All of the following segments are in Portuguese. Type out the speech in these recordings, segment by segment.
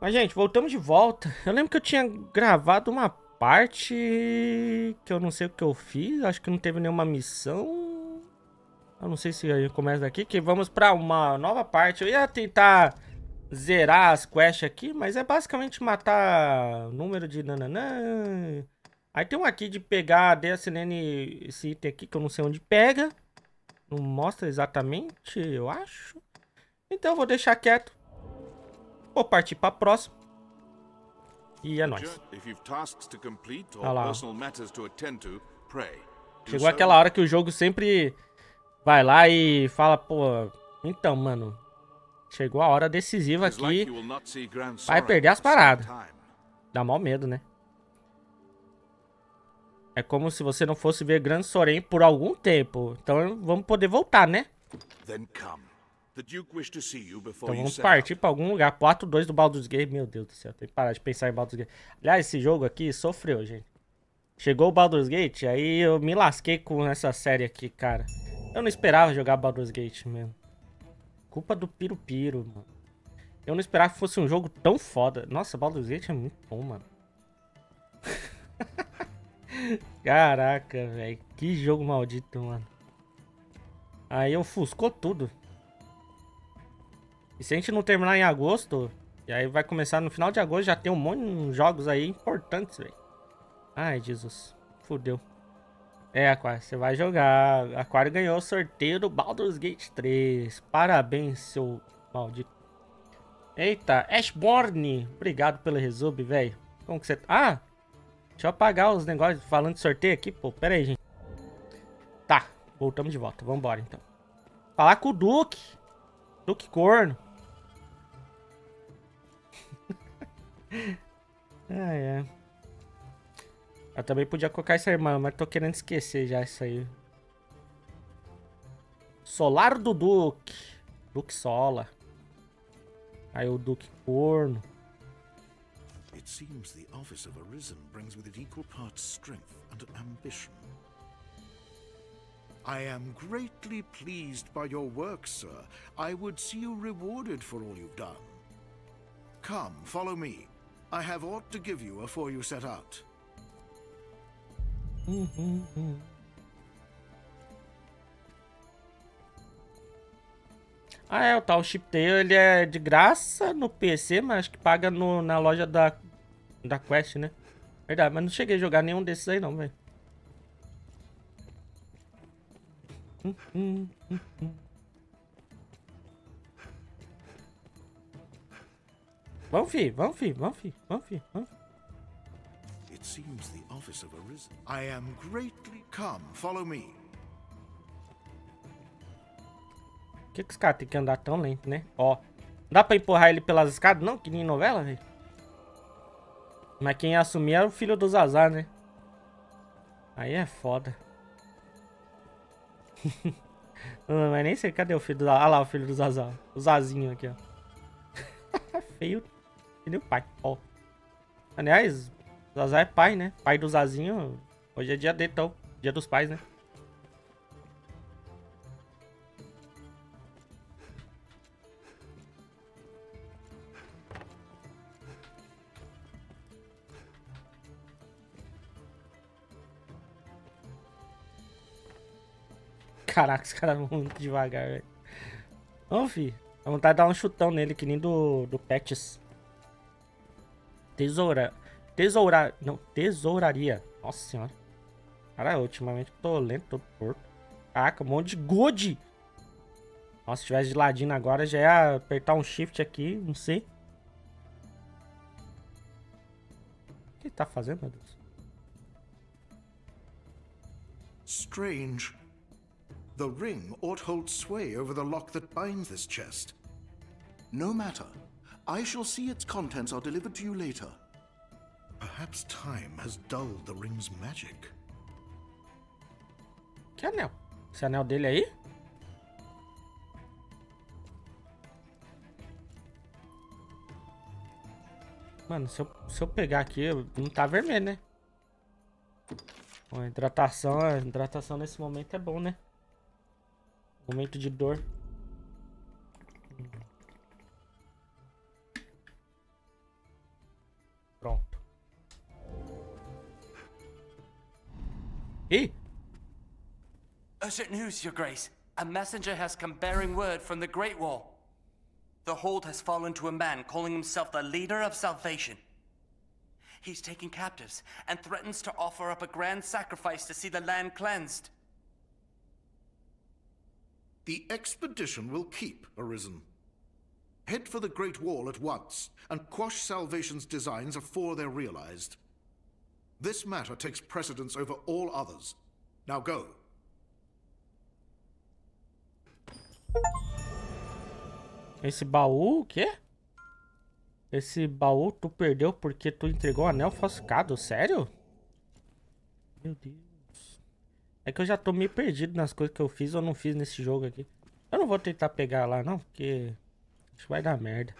Mas, gente, voltamos de volta. Eu lembro que eu tinha gravado uma parte que eu não sei o que eu fiz. Acho que não teve nenhuma missão. Eu não sei se começa daqui. Que vamos pra uma nova parte. Eu ia tentar zerar as quests aqui, mas é basicamente matar número de nananã. Aí tem um aqui de pegar a DSN, esse item aqui que eu não sei onde pega. Não mostra exatamente, eu acho. Então eu vou deixar quieto. Vou partir pra próxima. E é nóis. Olha lá. Chegou aquela hora que o jogo sempre vai lá e fala, pô, então, mano, chegou a hora decisiva aqui. Vai perder as paradas. Dá mal medo, né? É como se você não fosse ver Gran Soren por algum tempo. Então vamos poder voltar, né? Então vamos partir pra algum lugar. Pro ato 2 do Baldur's Gate. Meu Deus do céu, tem que parar de pensar em Baldur's Gate. Aliás, esse jogo aqui sofreu, gente. Chegou o Baldur's Gate, aí eu me lasquei com essa série aqui, cara. Eu não esperava jogar Baldur's Gate mesmo. Culpa do Piro Piro, mano. Eu não esperava que fosse um jogo tão foda. Nossa, Baldur's Gate é muito bom, mano. Caraca, velho. Que jogo maldito, mano. Aí ofuscou tudo. E se a gente não terminar em agosto, e aí vai começar no final de agosto, já tem um monte de jogos aí importantes, velho. Ai, Jesus. Fudeu. É, Aquário, você vai jogar. Aquário ganhou o sorteio do Baldur's Gate 3. Parabéns, seu maldito. Eita, Ashborn. Obrigado pelo resub, velho. Como que você... Tá? Ah, Deixa eu apagar os negócios falando de sorteio aqui, pô. Pera aí, gente. Tá, voltamos de volta. Vambora, então. Falar com o Duque. Duque Corno. ah, é. Eu também podia colocar essa irmã, mas tô querendo esquecer já isso aí. Solar do Duque. Duque Sola. Aí o Duque Corno. It seems the office of Arisen brings with it equal parts strength and ambition. I am greatly pleased by your work, sir. I would see you rewarded for all you've done. Come, follow me. I have aught to give you afore you set out. Ah, é, o tal Chiptail, ele é de graça no PC, mas que paga no, na loja da da Quest, né? Verdade, mas não cheguei a jogar nenhum desses aí não, velho. Vamos, fi, vamos, fi, vamos, fi, vamos, fi, vamos. It seems the office of Arisen. I am greatly come, follow me. Por que, que os caras têm que andar tão lento, né? Ó, dá pra empurrar ele pelas escadas? Não, que nem novela, velho. Mas quem ia assumir era o filho do Zazar, né? Aí é foda. Não, mas nem sei cadê o filho do Zazar. Ah lá o filho do Zazar. O Zazinho aqui, ó. Feio. Nem o pai, ó. Aliás, Zazar é pai, né? Pai do Zazinho. Hoje é dia dele, então. Dia dos pais, né? Caraca, os caras vão muito devagar, velho. Vamos, fi. Dá vontade de dar um chutão nele, que nem do, do Pets. Tesoura. Tesoura. Não, tesouraria. Nossa senhora. Cara, ultimamente tô lento, tô porco. Caraca, um monte de good. Nossa, se tivesse de ladinho agora, já ia apertar um shift aqui, não sei. O que ele tá fazendo, meu Deus? Strange. The ring ought hold sway over the lock that binds this chest. No matter. I shall see its contents are delivered to you later. Perhaps time has dulled the ring's magic. Que anel? Esse anel dele aí? Mano, se eu, se eu pegar aqui, não tá vermelho, né? Bom, hidratação, hidratação nesse momento é bom, né? Momento de dor. Ih! Urgent news, Your Grace. A messenger has come bearing word from the Great Wall. The hold has fallen to a man calling himself the leader of salvation. He's taking captives and threatens to offer up a grand sacrifice to see the land cleansed. The expedition will keep, Arisen. Head for the Great Wall at once, and quash Salvation's designs afore they're realized. This matter takes precedence over all others. Now go. Esse baú, o quê? Esse baú tu perdeu porque tu entregou o anel falsificado, sério? Meu Deus. É que eu já tô meio perdido nas coisas que eu fiz ou não fiz nesse jogo aqui. Eu não vou tentar pegar lá não, porque acho que vai dar merda.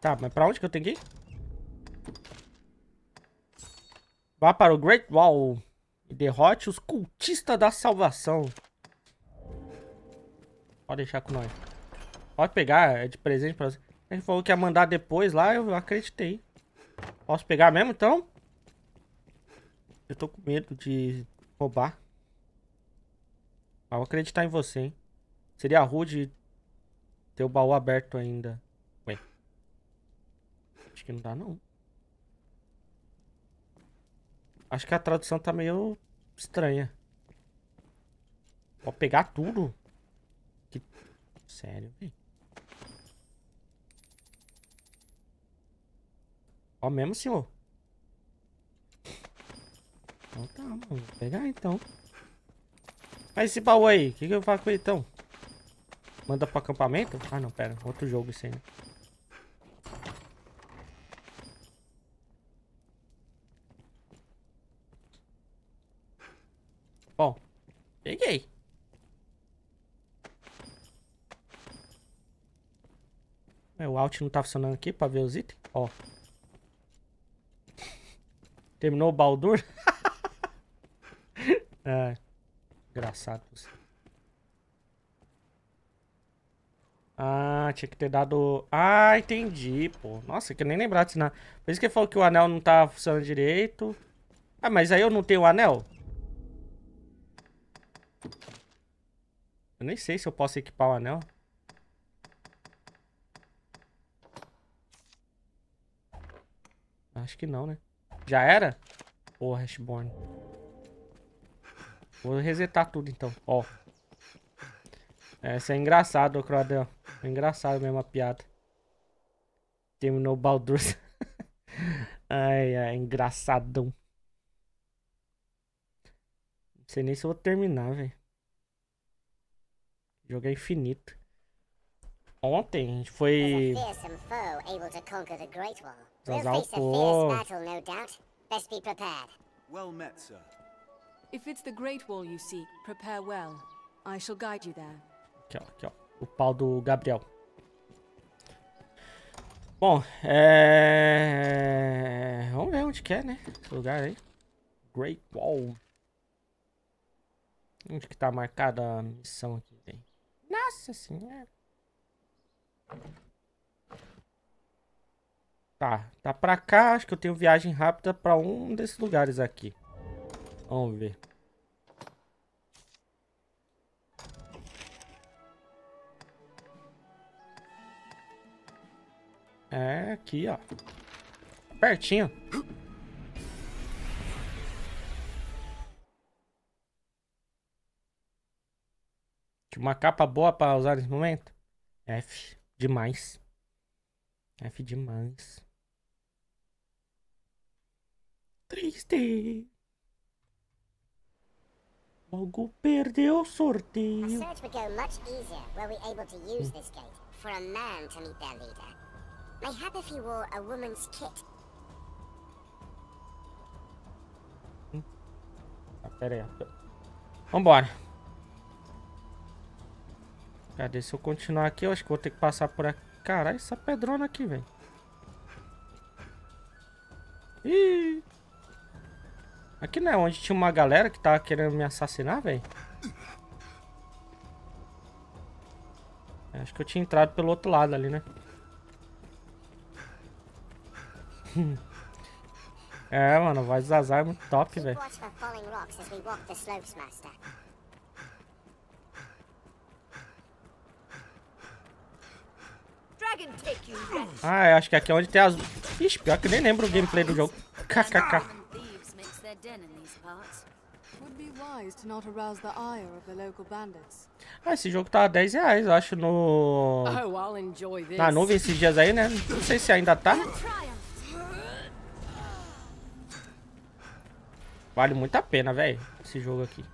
Tá, mas pra onde que eu tenho que ir? Vá para o Great Wall e derrote os cultistas da salvação. Pode deixar com nós. Pode pegar, é de presente pra você. Ele falou que ia mandar depois lá, eu acreditei. Posso pegar mesmo, então? Eu tô com medo de roubar. Ah, vou acreditar em você, hein? Seria rude ter o baú aberto ainda. Não dá, não. Acho que a tradução tá meio estranha. Pode pegar tudo? Que... Sério, velho. Ó mesmo, senhor? Então tá, mano. Vou pegar então. Mas esse baú aí, o que, que eu faço com ele então? Manda pro acampamento? Ah não, pera. Outro jogo isso aí, né? Bom, peguei. É, o Alt não tá funcionando aqui pra ver os itens. Ó. Terminou o Baldur? é. Engraçado você. Ah, tinha que ter dado... Ah, entendi, pô. Nossa, que eu nem lembrar disso, não. Por isso que ele falou que o anel não tá funcionando direito. Ah, mas aí eu não tenho o anel? Eu nem sei se eu posso equipar o anel. Acho que não, né? Já era? Ô, Hashborn. Vou resetar tudo então, ó. Essa é engraçado, Crodel. É engraçado mesmo a piada. Terminou o Baldur. ai, ai, engraçadão. Não sei nem se eu vou terminar, velho. Jogo é infinito. Ontem a gente foi. Zasar o povo. Best be prepared. Well met, sir. If it's the Great Wall you seek, prepare well. I shall guide you there. Aqui, ó, aqui, ó. O pau do Gabriel. Bom, é... Vamos ver onde que é, né? Esse lugar aí. Great Wall. Onde que tá marcada a missão aqui? Nossa senhora. Tá, tá pra cá. Acho que eu tenho viagem rápida pra um desses lugares aqui. Vamos ver. É aqui, ó. Pertinho. Uma capa boa pra usar nesse momento? F. Demais. F demais. Triste. Logo perdeu o sorteio. A search would go much easier were we able to use this gate for a man to meet their leader. Mayhap if he wore a woman's kit. Ah, pera aí. Vambora. Cadê? Se eu continuar aqui, eu acho que vou ter que passar por aqui. Caralho, essa pedrona aqui, velho. Ih! Aqui não é onde tinha uma galera que tava querendo me assassinar, velho? Acho que eu tinha entrado pelo outro lado ali, né? É, mano, a voz do Azar é muito top, velho. Ah, eu acho que aqui é onde tem as... Ixi, pior que nem lembro o gameplay do jogo. KKK. Ah, esse jogo tá 10 reais, eu acho, no... Oh, Na nuvem esses dias aí, né? Não sei se ainda tá. Vale muito a pena, velho, esse jogo aqui.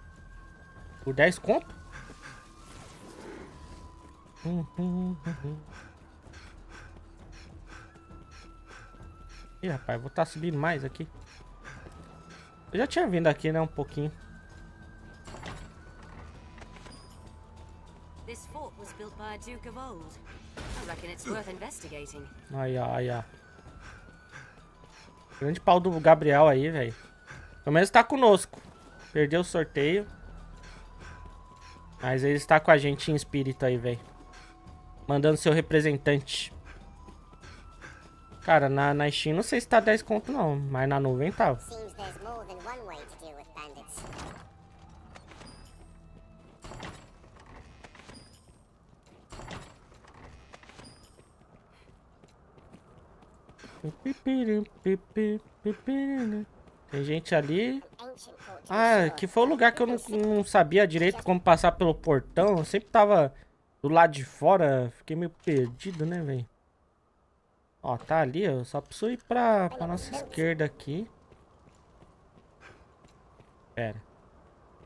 Por 10 conto? Hum, hum, hum, Ih, rapaz, vou estar tá subindo mais aqui. Eu já tinha vindo aqui, né, um pouquinho. This fort was built by a duke of old. I reckon it's worth investigating. Aí, ó, aí, ó. Grande pau do Gabriel aí, velho. Pelo menos tá conosco. Perdeu o sorteio. Mas ele está com a gente em espírito aí, velho. Mandando seu representante. Cara, na, na Steam não sei se tá 10 conto não, mas na nuvem tava. Tem gente ali. Ah, que foi o lugar que eu não, não sabia direito como passar pelo portão. Eu sempre tava do lado de fora. Fiquei meio perdido, né, velho? Ó, tá ali, ó. Só preciso ir pra, pra nossa esquerda aqui. Pera.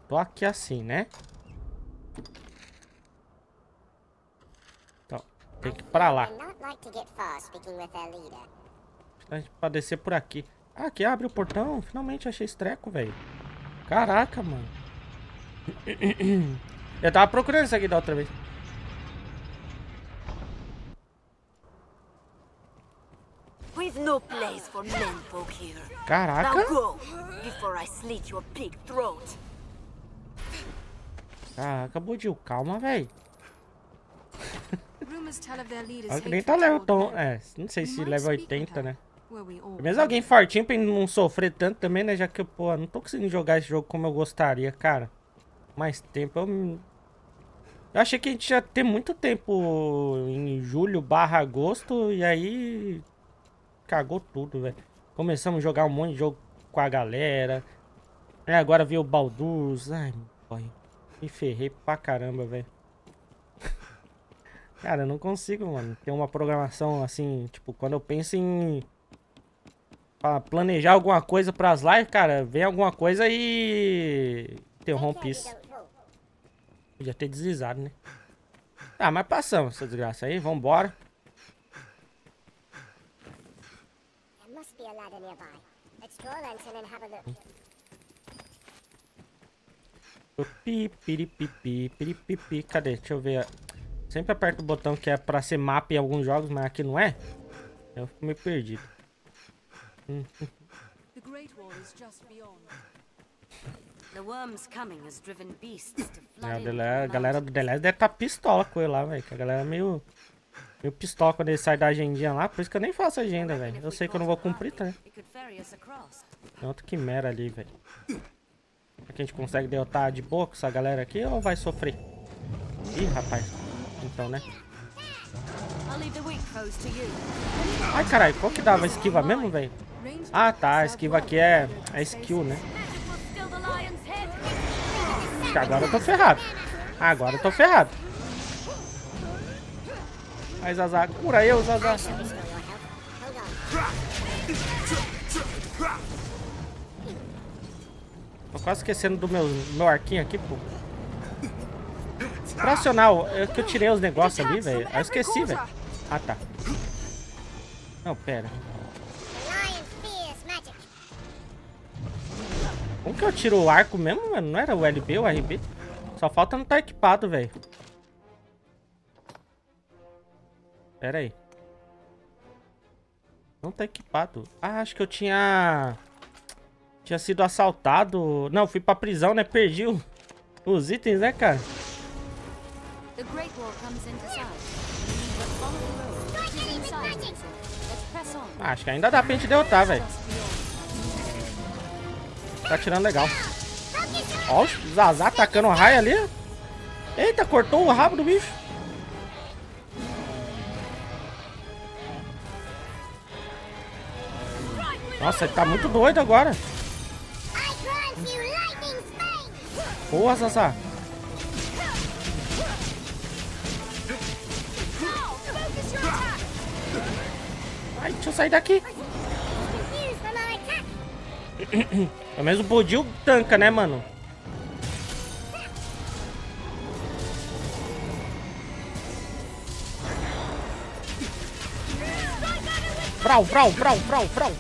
Tô aqui assim, né? Então, tem que ir pra lá. A gente pode descer por aqui. Ah, aqui abre o portão. Finalmente achei esse treco, velho. Caraca, mano. Eu tava procurando isso aqui da outra vez. We've no place for menfolk here. Caraca. Caraca, Budil, calma, velho. Nem tá level tão... É, não sei se level 80, né? Mesmo alguém fortinho pra não sofrer tanto também, né? Já que, pô, não tô conseguindo jogar esse jogo como eu gostaria, cara. Mais tempo, eu... Eu achei que a gente ia ter muito tempo em julho barra agosto, e aí cagou tudo, velho. Começamos a jogar um monte de jogo com a galera. É, agora veio o Baldur's. Ai, boy. Me ferrei pra caramba, velho. Cara, eu não consigo, mano. Ter uma programação assim, tipo, quando eu penso em pra planejar alguma coisa pras lives, cara, vem alguma coisa e interrompe isso. Podia ter deslizado, né? Tá, mas passamos essa desgraça aí, vambora. Pipi, Cadê? Deixa eu ver. Sempre aperto o botão que é pra ser mapa em alguns jogos, mas aqui não é. Eu fico meio perdido. É, a galera do The Last deve estar tá pistola com ele lá, velho. A galera é meio, meio pistola quando ele sai da agendinha lá. Por isso que eu nem faço agenda, velho. Eu sei que eu não vou cumprir, tá? Pronto, que mera ali, velho. Será que a gente consegue derrotar de boa com essa galera aqui ou vai sofrer? Ih, rapaz. Então, né? Ai, caralho. Qual que dava esquiva mesmo, velho? Ah, tá. A esquiva aqui é, é skill, né? Agora eu tô ferrado. Agora eu tô ferrado. Ai, Zazá. Cura eu, Zazá. Tô quase esquecendo do meu, meu arquinho aqui, pô. Pra é que eu tirei os negócios ali, velho. Eu esqueci, velho. Ah, tá. Não, pera. Como que eu tiro o arco mesmo, mano? Não era o LB ou o RB? Só falta não estar tá equipado, velho. Pera aí. Não tá equipado. Ah, acho que eu tinha... Tinha sido assaltado. Não, fui pra prisão, né? Perdi o... os itens, né, cara? Ah, acho que ainda dá pra gente derrotar, velho. Tá tirando legal. Ó, o Zazá atacando o raio ali. Eita, cortou o rabo do bicho. Nossa, ele tá muito doido agora. Boa, Zazá. Ai, deixa eu sair daqui. Pelo menos o Bodil tanca, né, mano? Brau, brau, brau, brau, brau.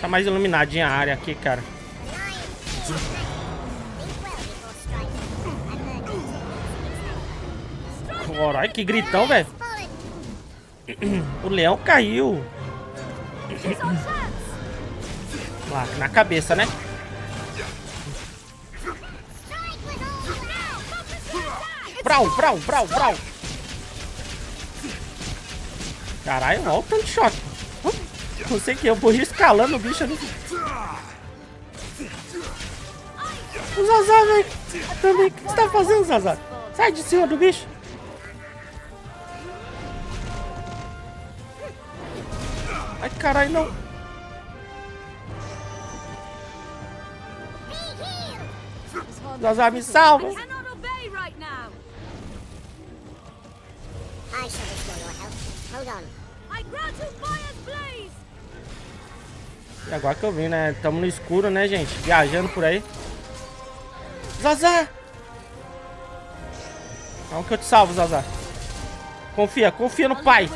Tá mais iluminadinha a área aqui, cara. Caralho, que gritão, velho. O leão caiu. Lá, na cabeça, né? Brau, brau, brau, brau. Caralho, olha o tanto de choque. Não sei que, eu vou escalando o bicho ali. O Zazá, velho. Também, o que você tá fazendo, Zazá? Sai de cima do bicho. Caralho, não. Zazá, me salva. E agora que eu vi, né? Tamo no escuro, né, gente? Viajando por aí. Zazá! Vamos que eu te salvo, Zazá. Confia, confia no pai.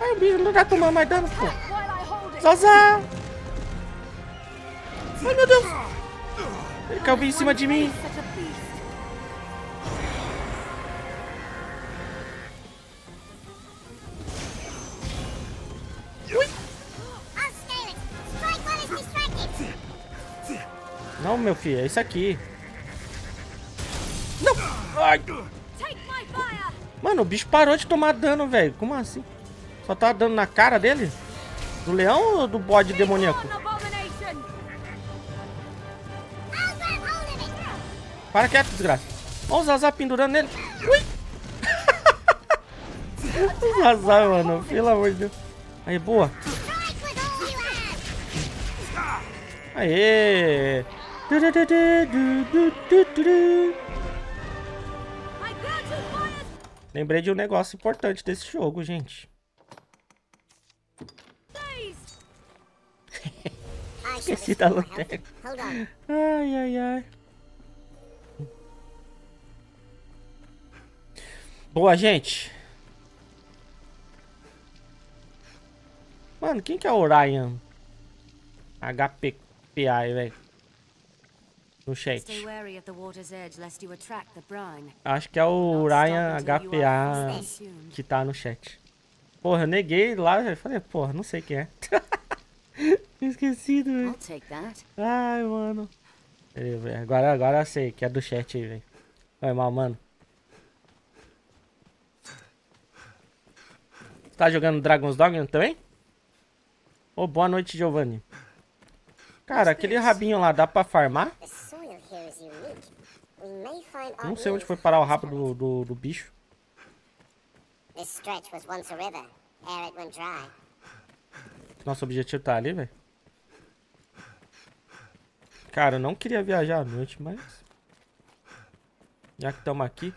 Ai, o bicho não tá tomando mais dano, pô. Zazá! Ai, meu Deus! Ele caiu bem em cima de mim. Ui. Não, meu filho, é isso aqui. Ai! Mano, o bicho parou de tomar dano, velho. Como assim? Só tá dando na cara dele? Do leão ou do bode demoníaco? Para quieto, desgraça. Olha o Zazá pendurando nele. Ui! o Zazá, mano. Pelo amor de Deus. Aí, boa. Aê! Lembrei de um negócio importante desse jogo, gente. Esqueci da lanterna. Ai, ai, ai. Boa, gente. Mano, quem que é o Orion? HPPA, velho. No chat. Acho que é o Ryan HPA que tá no chat. Porra, eu neguei lá, e falei, porra, não sei quem é. Esquecido, velho. Ai, mano. Agora, agora eu sei que é do chat aí, velho. Vai mal, mano. Tá jogando Dragon's Dogma também? Ô, oh, boa noite, Giovanni. Cara, aquele rabinho lá dá pra farmar? Não sei onde foi parar o rabo do, do, do bicho. Nosso objetivo tá ali, velho. Cara, eu não queria viajar à noite, mas... Já que estamos aqui...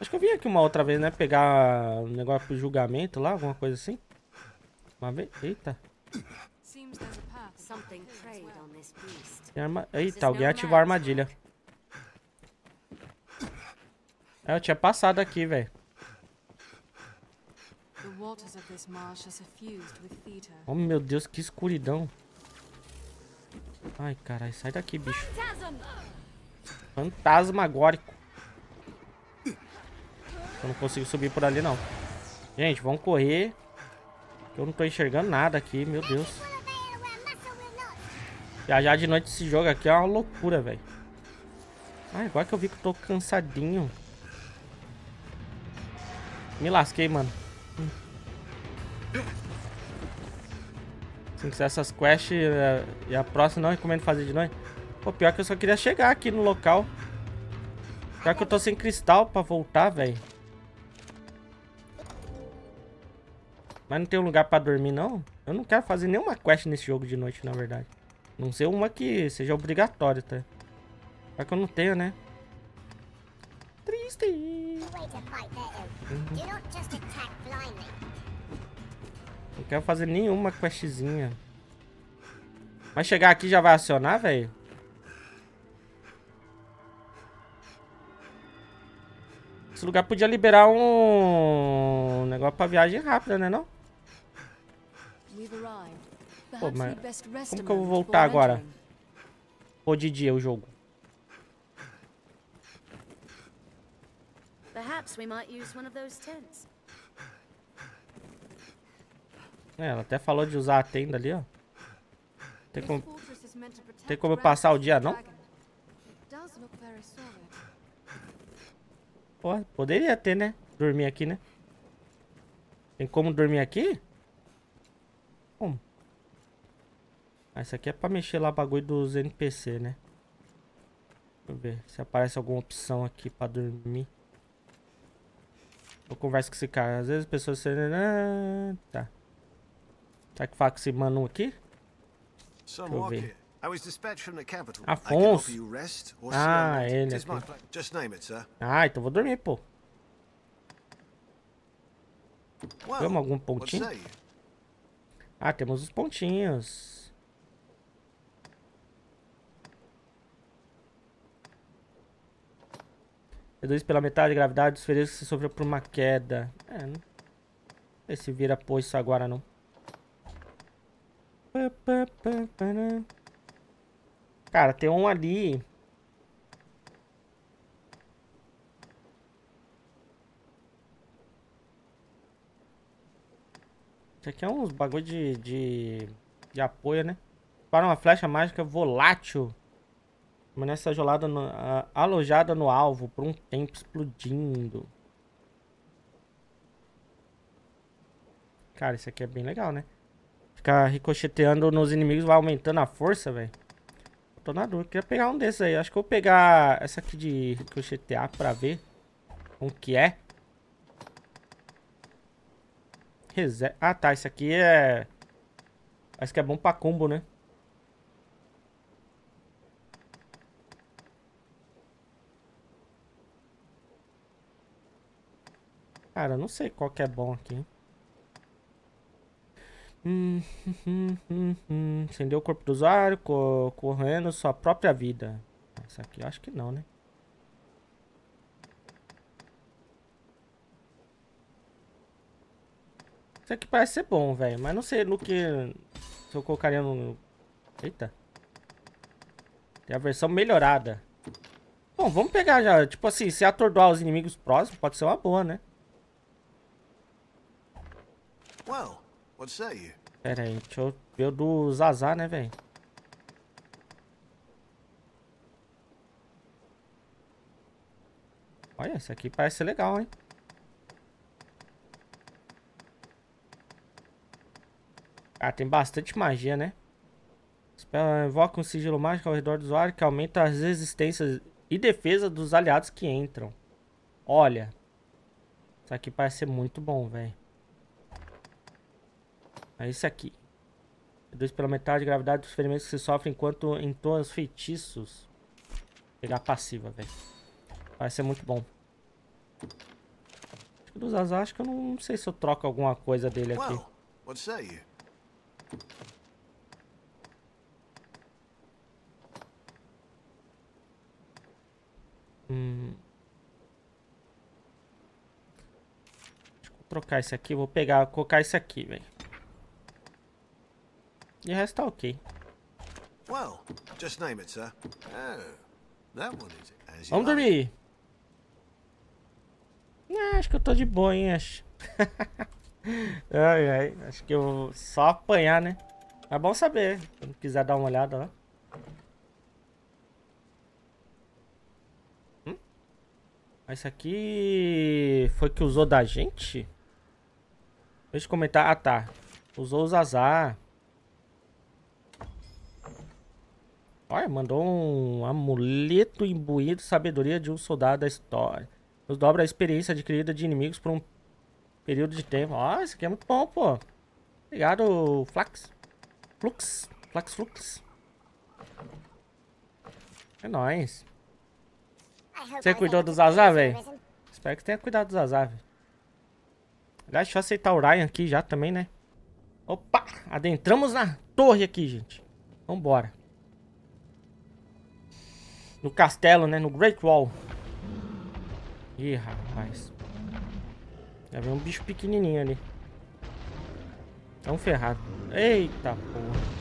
Acho que eu vim aqui uma outra vez, né? Pegar um negócio pro julgamento lá, alguma coisa assim. Uma vez... Eita. Arma... Eita, alguém ativou a armadilha. É, eu tinha passado aqui, velho. Oh, meu Deus, que escuridão. Ai, caralho, sai daqui, bicho. Fantasmagórico. Eu não consigo subir por ali, não. Gente, vamos correr. Eu não tô enxergando nada aqui, meu Deus. Viajar de noite esse jogo aqui é uma loucura, velho. Ah, agora que eu vi que eu tô cansadinho. Me lasquei, mano. Se quiser essas quests eh, e a próxima não recomendo fazer de noite. Pô, pior que eu só queria chegar aqui no local. Pior que eu tô sem cristal pra voltar, velho. Mas não tem um lugar pra dormir, não? Eu não quero fazer nenhuma quest nesse jogo de noite, na verdade. Não ser uma que seja obrigatória, tá? Só que eu não tenho, né? Não quero fazer nenhuma questzinha. Mas chegar aqui já vai acionar, velho? Esse lugar podia liberar um negócio pra viagem rápida, né não? Pô, mas como que eu vou voltar agora? Ou de dia o jogo? É, ela até falou de usar a tenda ali, ó. Tem como, tem como eu passar o dia, não? Pô, poderia ter, né? Dormir aqui, né? Tem como dormir aqui? Como? Ah, isso aqui é pra mexer lá o bagulho dos NPC, né? Deixa eu ver se aparece alguma opção aqui pra dormir. Eu converso com esse cara. Às vezes as pessoas... Ah, tá. Será que fala com esse mano aqui? Deixa eu ver. Afonso. Ah, ele aqui. Ah, então vou dormir, pô. Vamos algum pontinho? Ah, temos os pontinhos. Reduz pela metade a gravidade dos feridos que sofreu por uma queda. É, não sei se vira pôr isso agora, não. Cara, tem um ali. Isso aqui é uns bagulho de, de, de apoio, né? Para uma flecha mágica volátil. Permanece ajolada no, alojada no alvo por um tempo explodindo. Cara, isso aqui é bem legal, né? Ficar ricocheteando nos inimigos vai aumentando a força, velho. Tô na dúvida. Queria pegar um desses aí. Acho que eu vou pegar essa aqui de ricochetear pra ver o que é. Reset. Ah, tá. Isso aqui é... Acho que é bom pra combo, né? Cara, eu não sei qual que é bom aqui. Hum, Acendeu o corpo do usuário, co correndo sua própria vida. Essa aqui eu acho que não, né? Isso aqui parece ser bom, velho. Mas não sei no que... Se eu colocaria no... Eita. Tem a versão melhorada. Bom, vamos pegar já. Tipo assim, se atordoar os inimigos próximos, pode ser uma boa, né? Well, What say you? Pera aí, deixa eu ver o do Zazar, né, velho? Olha, esse aqui parece legal, hein? Ah, tem bastante magia, né? Invoca um sigilo mágico ao redor do usuário que aumenta as resistências e defesa dos aliados que entram. Olha. Isso aqui parece ser muito bom, velho. É esse aqui. Reduz pela metade a gravidade dos ferimentos que se sofrem enquanto entoa os feitiços. Vou pegar a passiva, velho. Vai ser muito bom. Acho que dos azar, acho que eu não, não sei se eu troco alguma coisa dele aqui. Well, what say you? Hum. Eu trocar esse aqui. Vou pegar, colocar esse aqui, velho. E o resto tá ok. Well, just name it, sir. Oh, that one is as Vamos dormir. Ah, acho que eu tô de boa, hein, acho. ai, ai, acho que eu vou só apanhar, né? É bom saber, se quiser dar uma olhada lá. Hum? Esse aqui foi que usou da gente? Deixa eu comentar. Ah, tá. Usou os azar. Olha, mandou um amuleto imbuído sabedoria de um soldado da história. Nos dobra a experiência adquirida de inimigos por um período de tempo. Ó, isso aqui é muito bom, pô. Obrigado, Flax. Flux. Flax Flux. É nóis. Você cuidou dos azar, velho? Espero que tenha cuidado dos azar, velho. Aliás, deixa eu aceitar o Ryan aqui já também, né? Opa! Adentramos na torre aqui, gente. Vambora. No castelo, né? No Great Wall. Ih, rapaz. Já vem um bicho pequenininho ali. Tão ferrado. Eita porra.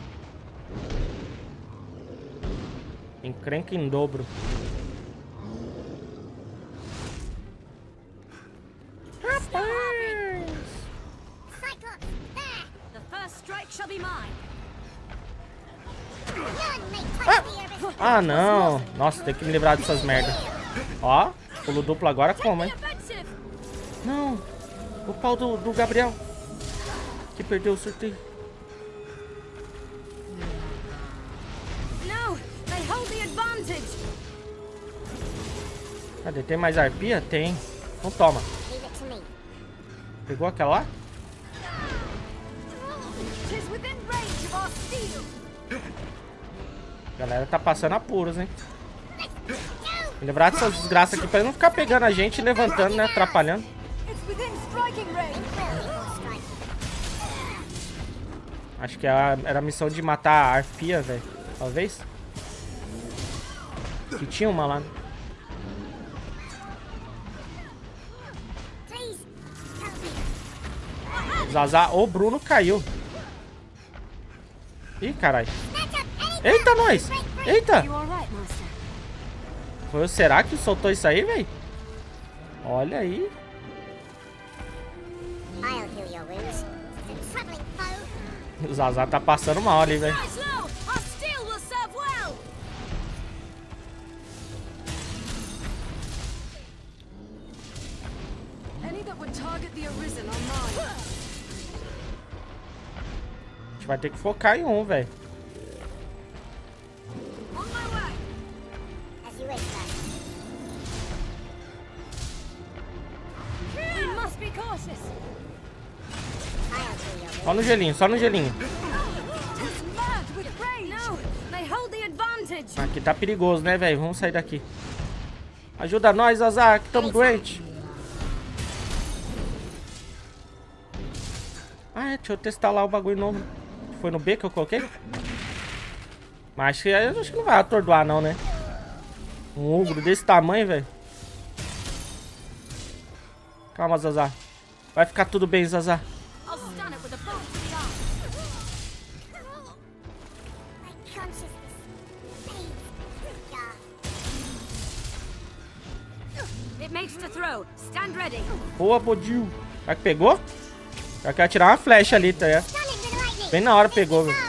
Encrenca em dobro. Ah, não. Nossa, tem que me livrar dessas merdas. Ó, pulo duplo agora como, hein? Não. O pau do, do Gabriel. Que perdeu o sorteio. Cadê? Tem mais arpia? Tem. Então toma. Pegou aquela lá? A galera tá passando apuros, hein? Lembrar dessas desgraças aqui pra não ficar pegando a gente levantando, né? Atrapalhando. Acho que era a missão de matar a arpia, velho. Talvez. Que tinha uma lá. Zazá, o Bruno caiu. Ih, caralho. Eita, nós! Eita! Foi, será que soltou isso aí, velho? Olha aí. O Zazá tá passando mal ali, velho. A gente vai ter que focar em um, velho. Só no gelinho, só no gelinho. Aqui tá perigoso, né, velho? Vamos sair daqui. Ajuda nós, Azar, que estamos doentes. Ah, é, deixa eu testar lá o bagulho novo. Foi no B que eu coloquei? Mas acho que, acho que não vai atordoar não, né? Um ogro desse tamanho, velho. Calma, Zazar. Vai ficar tudo bem, Zazar. Boa, Bodil. Será que pegou? Já quer tirar uma flecha ali, tá? É? Bem na hora pegou, velho.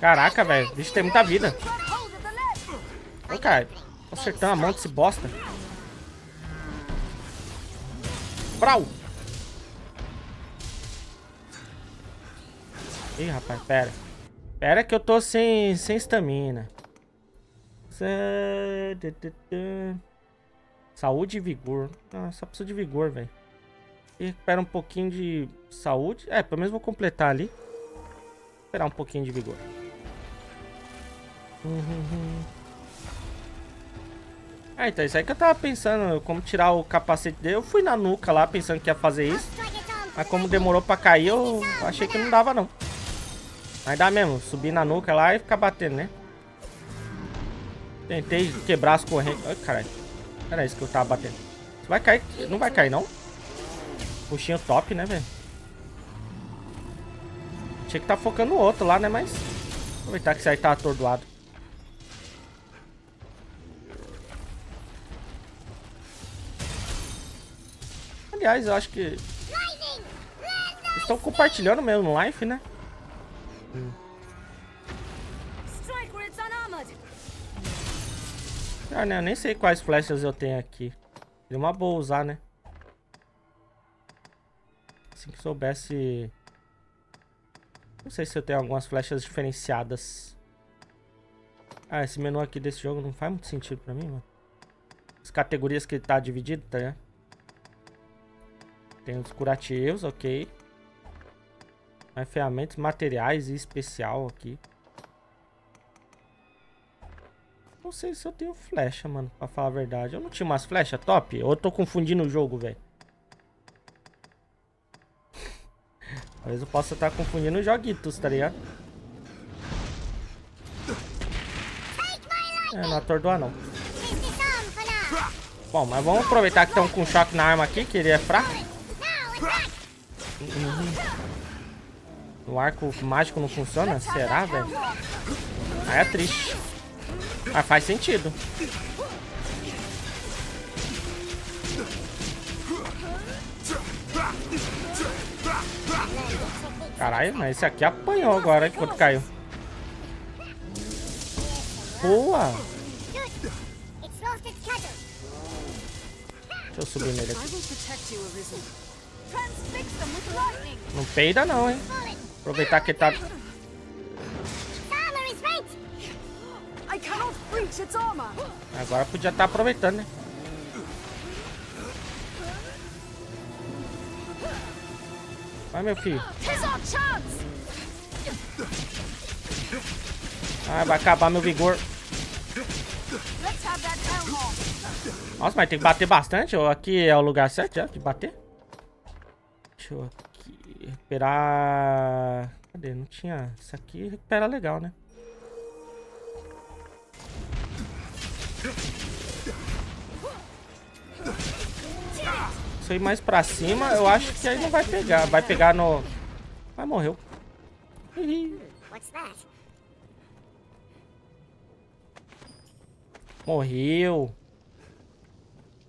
Caraca, velho. Bicho tem muita vida. Ô, cara. Acertando a mão desse bosta. Brau! Ih, rapaz, pera. Pera que eu tô sem sem estamina. Saúde e vigor. Ah, só preciso de vigor, velho. Recupera um pouquinho de saúde. É, pelo menos vou completar ali. Esperar um pouquinho de vigor. Ah, então isso aí que eu tava pensando, como tirar o capacete dele. Eu fui na nuca lá pensando que ia fazer isso. Mas como demorou pra cair, eu achei que não dava não. Mas dá mesmo, subir na nuca lá e ficar batendo, né? Tentei quebrar as correntes. Ai, caralho. Era isso que eu tava batendo. Vai cair. Não vai cair, não? Puxinho top, né, velho? Tinha que tá focando no outro lá, né? Mas... Aproveitar que isso aí tá atordoado. Aliás, eu acho que... Estão compartilhando mesmo no life, né? Hum. Ah, né? Eu nem sei quais flechas eu tenho aqui. Seria uma boa usar, né? Assim que soubesse... Não sei se eu tenho algumas flechas diferenciadas. Ah, esse menu aqui desse jogo não faz muito sentido pra mim, mano. As categorias que tá dividido, tá ligado? Tem os curativos, ok. Mais ferramentas, materiais e especial aqui. Não sei se eu tenho flecha, mano, pra falar a verdade. Eu não tinha umas flechas top? Ou eu tô confundindo o jogo, velho? Talvez eu possa estar confundindo os joguitos, tá ligado? É, não atordoar não. Bom, mas vamos aproveitar que estão com choque na arma aqui, que ele é fraco. Uhum. O arco mágico não funciona? Será, velho? Aí é triste. Mas faz sentido. Caralho, mas esse aqui apanhou agora enquanto caiu. Boa! Deixa eu subir nele aqui. Não peida não, hein? Aproveitar que tá... Agora podia estar tá aproveitando, né? Vai, meu filho. Ah, vai acabar meu vigor. Nossa, mas tem que bater bastante. Aqui é o lugar certo já de bater. Deixa eu aqui recuperar... Cadê? Não tinha... Isso aqui recupera legal, né? Se eu ir mais pra cima, eu acho que aí não vai pegar. Vai pegar no... Vai, morreu. Morreu.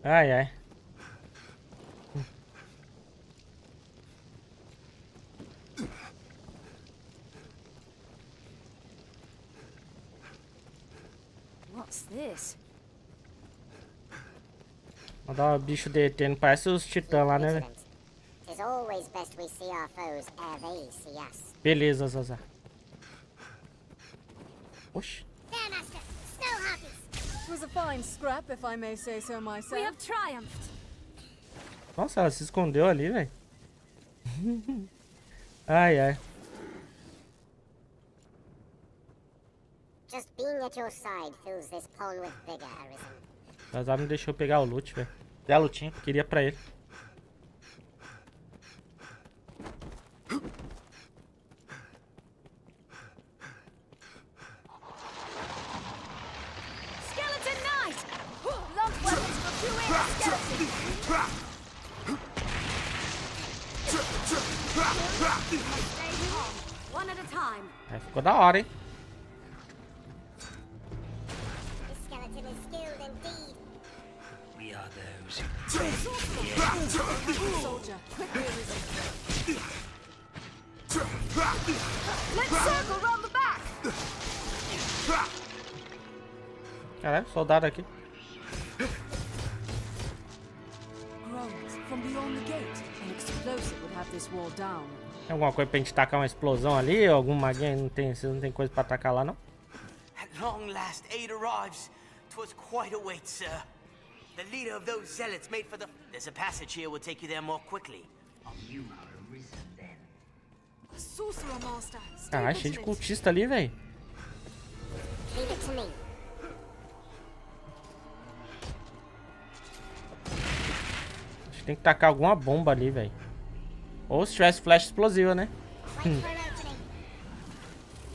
Ai, ai. Mandar o bicho derretendo. Parece os titãs lá, né? Beleza, Zaza. Oxi. Nossa, ela se escondeu ali, velho. ai, ai. Just being at your side fills this pawn with vigor, Arisen. Azar não deixou pegar o loot, velho. Dei a lutinha, queria pra ele. Aí ficou da hora, hein? Caralho, soldado aqui. Tem alguma coisa pra gente tacar uma explosão ali? Algum maguinha? Não tem, vocês não tem coisa pra tacar lá, não? At long last aid arrives. Twas quite a wait, sir. The leader of those zealots made for the... There's a passage here will take you there more quickly. You are arisen then. Sorcerer Master. Caralho, cheio de cultista ali, velho. Leave it to me. Acho que tem que tacar alguma bomba ali, velho. Ou se tivesse flash explosiva, né? Hum.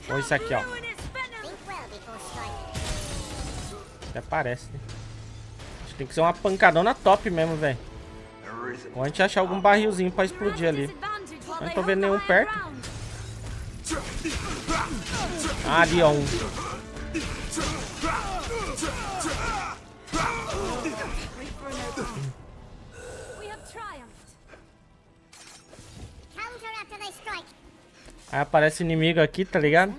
Ou isso aqui, ó. Até parece, né? Tem que ser uma pancadona top mesmo, velho. Ou a gente achar algum barrilzinho pra explodir ali. Não tô vendo nenhum perto. Ah, ali, ó. Um. Aí aparece inimigo aqui, tá ligado?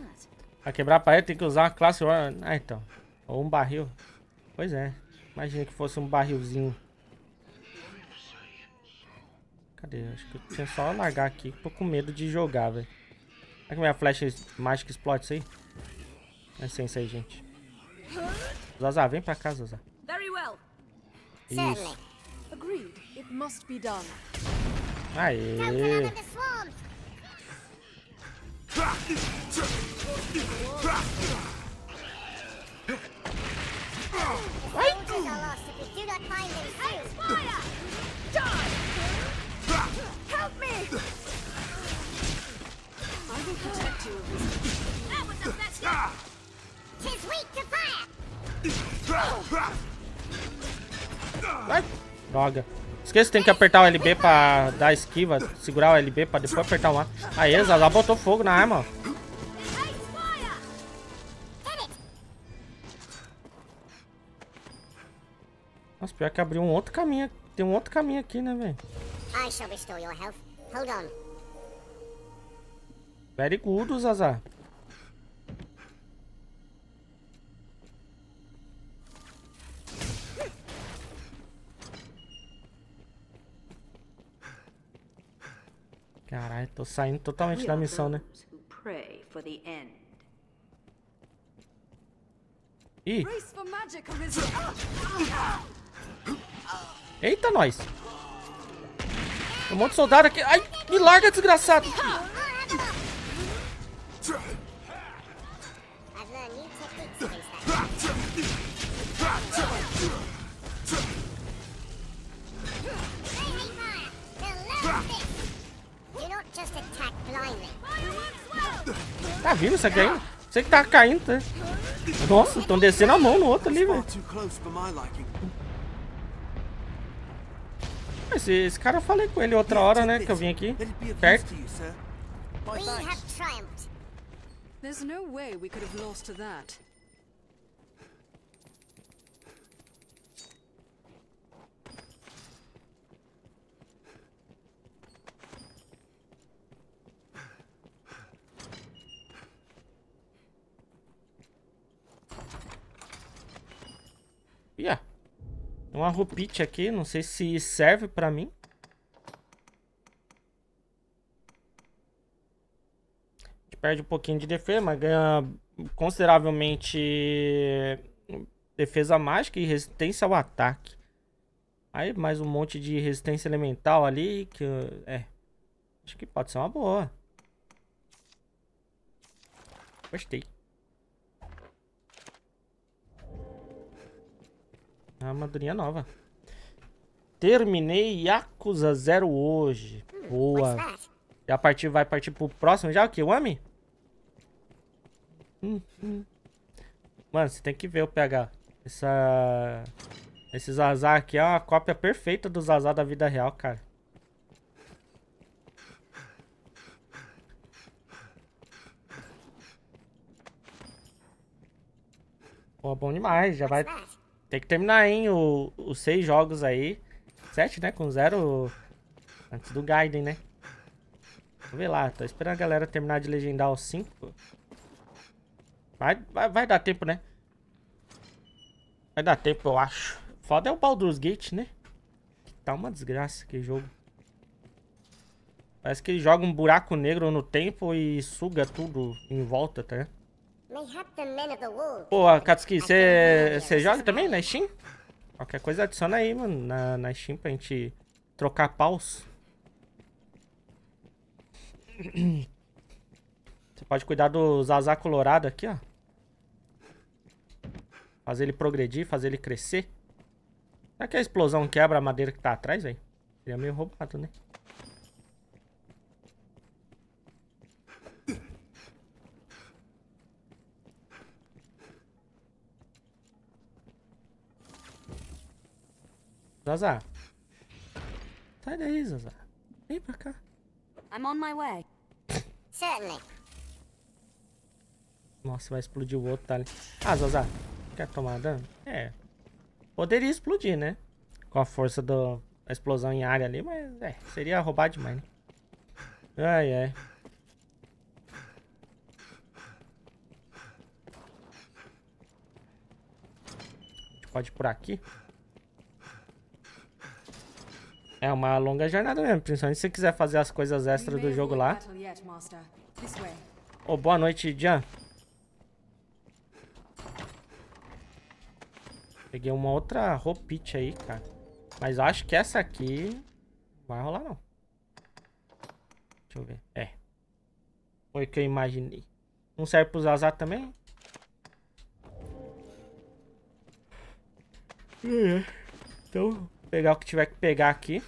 Pra quebrar a parede tem que usar uma classe... Ah, então. Ou um barril. Pois é. Imagina que fosse um barrilzinho. Cadê? Acho que eu tinha só largar aqui. Tô com medo de jogar, velho. Será que minha flecha mágica explode isso aí? Dá licença aí, gente. Zaza, vem pra cá, Zaza. Isso. Aê. Droga. Esqueça, tem que apertar o LB pra dar esquiva, segurar o LB pra depois apertar o A. Aí, Zaza botou fogo na arma, ó. Nossa, pior que abriu um outro caminho. Tem um outro caminho aqui, né, velho? I shall restore your health. Hold on. Very good, Zaza. Caralho, tô saindo totalmente da missão, né? Ih! Eita, nós! Tem um monte de soldado aqui. Ai, me larga, desgraçado! Tá vindo isso aqui aí? Você que tá caindo, tá? Nossa, estão descendo a mão no outro ali, velho. Esse, esse cara eu falei com ele outra hora, né? Que eu vim aqui. Perto. There's no way we could have lost to that. Yeah. Uma roupite aqui, não sei se serve pra mim. A gente perde um pouquinho de defesa, mas ganha consideravelmente defesa mágica e resistência ao ataque. Aí mais um monte de resistência elemental ali, que é, acho que pode ser uma boa. Gostei. A armadurinha nova. Terminei Yakuza 0 hoje. Boa. E a partir vai partir pro próximo já, o que? O Ami? Hum, hum. Mano, você tem que ver o PH. Essa... Esse Zazar aqui é uma cópia perfeita do Zazar da vida real, cara. Pô, bom demais. Já vai tem que terminar, hein, o, os seis jogos aí. Sete, né? Com zero antes do Gaiden, né? Vamos ver lá. Tô esperando a galera terminar de legendar os cinco. Vai, vai, vai dar tempo, né? Vai dar tempo, eu acho. Foda é o Baldur's Gate, né? Tá uma desgraça aquele jogo. Parece que ele joga um buraco negro no tempo e suga tudo em volta, tá? Pô, Katsuki, você joga também na Steam? Qualquer coisa adiciona aí, mano, na, na Steam pra gente trocar paus. Você pode cuidar do Zazá colorado aqui, ó. Fazer ele progredir, fazer ele crescer. Será que a explosão quebra a madeira que tá atrás, velho? Seria meio roubado, né? Zaza. Sai daí, Zaza. Vem pra cá. I'm on my way. Certainly. Nossa, vai explodir o outro, tá ali. Ah, Zaza. Quer tomar dano? É. Poderia explodir, né? Com a força da explosão em área ali, mas é, seria roubar demais, né? Ai, ai. A gente pode ir por aqui. É uma longa jornada mesmo, principalmente se você quiser fazer as coisas extras do jogo lá. Oh, boa noite, Jan. Peguei uma outra roupite aí, cara. Mas acho que essa aqui vai rolar, não. Deixa eu ver. É. Foi o que eu imaginei. Não serve para usar também? É. Então, pegar o que tiver que pegar aqui.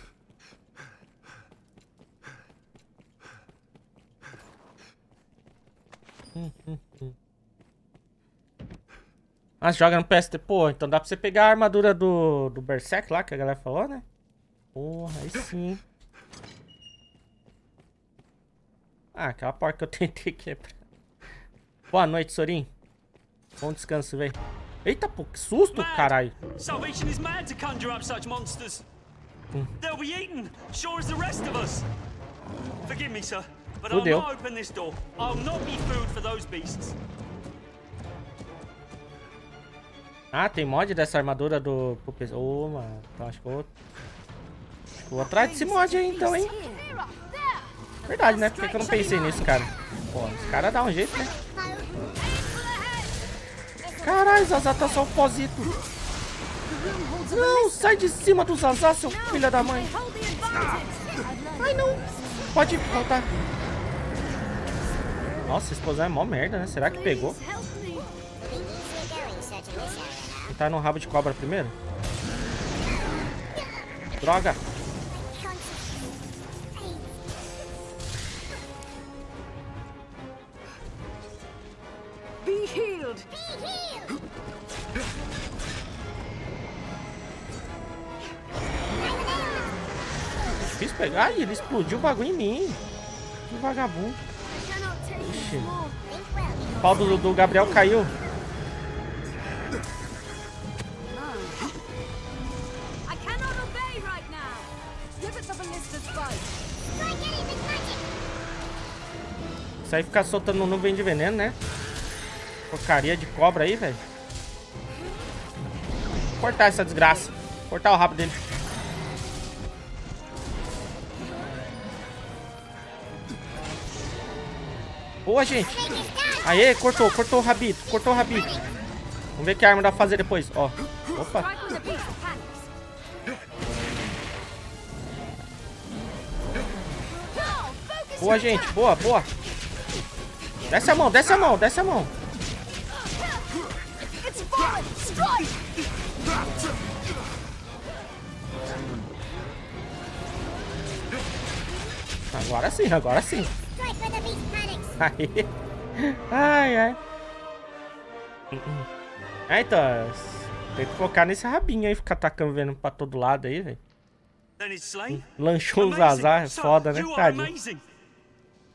Ah, joga no PST. Pô, então dá pra você pegar a armadura do, do Berserk lá, que a galera falou, né? Porra, aí sim. Ah, aquela porta que eu tentei quebrar. Boa noite, Sorin. Bom descanso, velho. Eita, pô, que susto, caralho. Salvation is mad to conjure up such monsters. Hum. They'll be eaten, sure as the rest of us. Forgive me, sir, but I'll not open this door. I'll not be food for those beasts. Ah, tem mod dessa armadura do... Ô, oh, mano. Então acho que eu vou... Acho que eu vou atrás desse mod aí, então, hein? Verdade, né? Por que, que eu não pensei nisso, cara? Pô, os caras dão um jeito, né? Caralho, Zazá tá só o pozito. Não, sai de cima do Zazá, seu filho da mãe. Ai, não. Pode voltar. Nossa, esse pozão é mó merda, né? Será que pegou? Tá no rabo de cobra primeiro? Droga! Difícil pegar. Ai, ele explodiu o bagulho em mim. Que vagabundo. Ixi. O pau do, do Gabriel caiu. Isso aí ficar soltando nuvem de veneno, né? Porcaria de cobra aí, velho. Cortar essa desgraça. Cortar o rabo dele. Boa, gente. Aê, cortou, cortou o rabito, cortou o rabito. Vamos ver que arma dá pra fazer depois, ó. Opa. Boa, gente, boa, boa. Desce a mão, desce a mão, desce a mão. Agora sim, agora sim. Aí. Ai, ai. É, então, tem que focar nesse rabinho aí, ficar tacando vendo pra todo lado aí, velho. Lanchou os azar, foda, né, tadinho.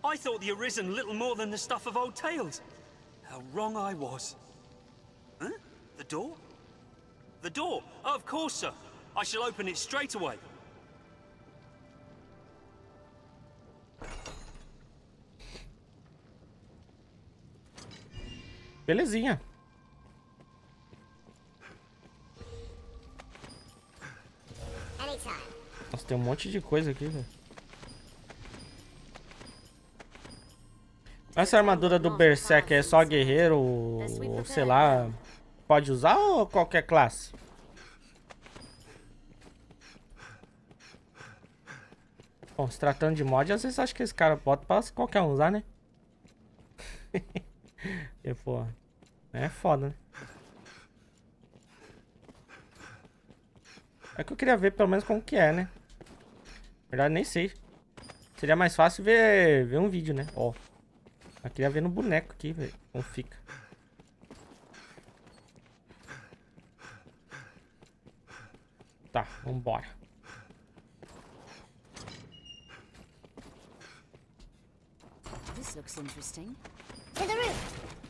I thought the Arisen little more than the stuff of old tales. How wrong I was. Huh? The door? The door? Oh, of course, sir. I shall open it straight away. Belezinha. Nossa, tem um monte de coisa aqui, velho. Essa armadura do Berserk é só guerreiro ou, sei lá, pode usar ou qualquer classe? Bom, se tratando de mod, às vezes acho que esse cara bota pra qualquer um usar, né? e, pô, é foda, né? É que eu queria ver pelo menos como que é, né? Na verdade, nem sei. Seria mais fácil ver, ver um vídeo, né? Ó. Eu queria ver no boneco aqui, velho. Como fica. Tá, vambora. To the roof.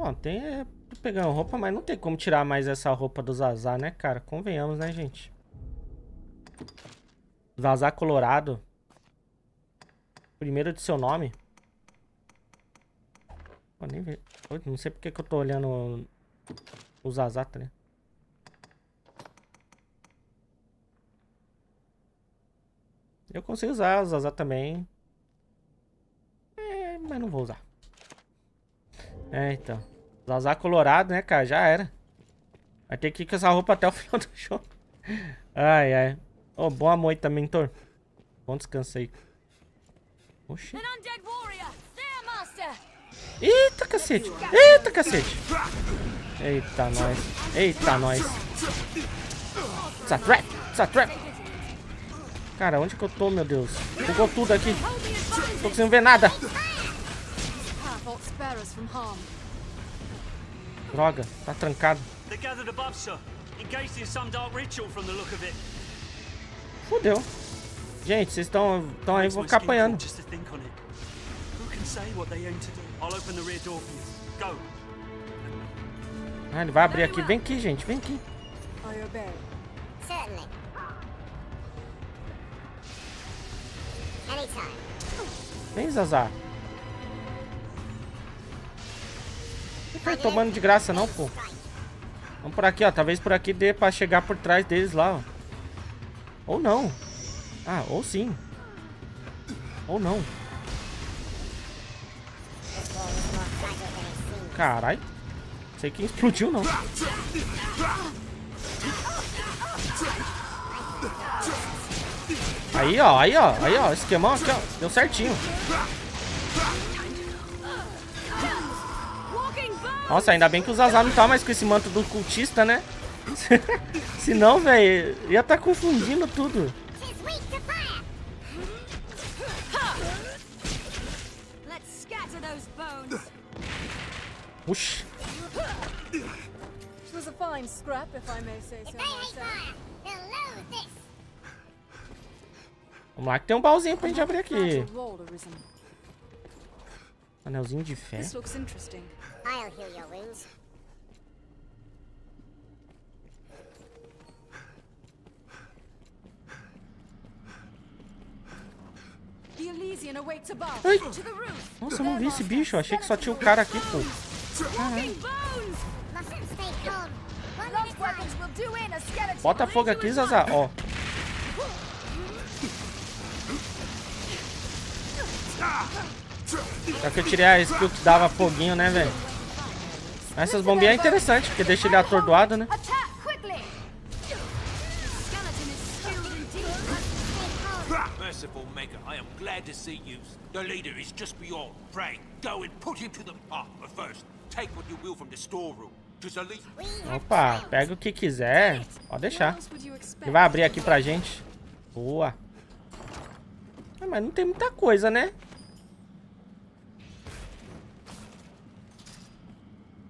Bom, tem é, pegando roupa, mas não tem como tirar mais essa roupa do Zazar, né, cara? Convenhamos, né, gente? Zazar Colorado. Primeiro de seu nome. Pô, nem vi. Não sei porque que eu tô olhando o Zazar, tá né? Eu consigo usar o Zazar também. É, mas não vou usar. É, então. Zazar colorado, né, cara? Já era. Vai ter que ir com essa roupa até o final do jogo. Ai, ai. Ô, oh, boa noite também, Thor. Bom descanso aí. Oxi. Eita, cacete. Eita, cacete. Eita, nós. Eita, nós. It's a trap. It's a trap. Cara, onde que eu tô, meu Deus? Bugou tudo aqui. Tô conseguindo ver nada. Droga, tá trancado. Fudeu. Gente, vocês estão estão aí, vou ficar apanhando. Ah, ele vai abrir aqui. Vem aqui, gente. Vem aqui. Vem, Zazar. Não tá tomando de graça não, pô. Vamos por aqui, ó. Talvez por aqui dê pra chegar por trás deles lá, ó. Ou não. Ah, ou sim. Ou não. Carai. Sei quem explodiu, não. Aí, ó, aí, ó, aí, ó, esquemão aqui, ó, deu certinho. Nossa, ainda bem que o Zazar não tá mais com esse manto do cultista, né? Senão, velho, ia tá confundindo tudo. Puxa. was a fine scrap, if I may say so myself. Vamos lá que tem um baúzinho pra gente abrir aqui. Anelzinho de fé. I'll heal your wounds. Ai. Nossa, eu não vi esse bicho. Eu achei que só tinha o cara aqui, pô. Bota fogo aqui, Zaza. Ó. Só que eu tirei a skill que dava foguinho, né, velho? Essas bombinhas é interessante, porque deixa ele atordoado, né? Merciful Mega, I am glad to see you. The leader is just beyond. Pray, go and put him to the... Ah, but first, take what you will from the storeroom. Opa, pega o que quiser. Pode deixar. Ele vai abrir aqui pra gente. Boa. Ah, mas não tem muita coisa, né?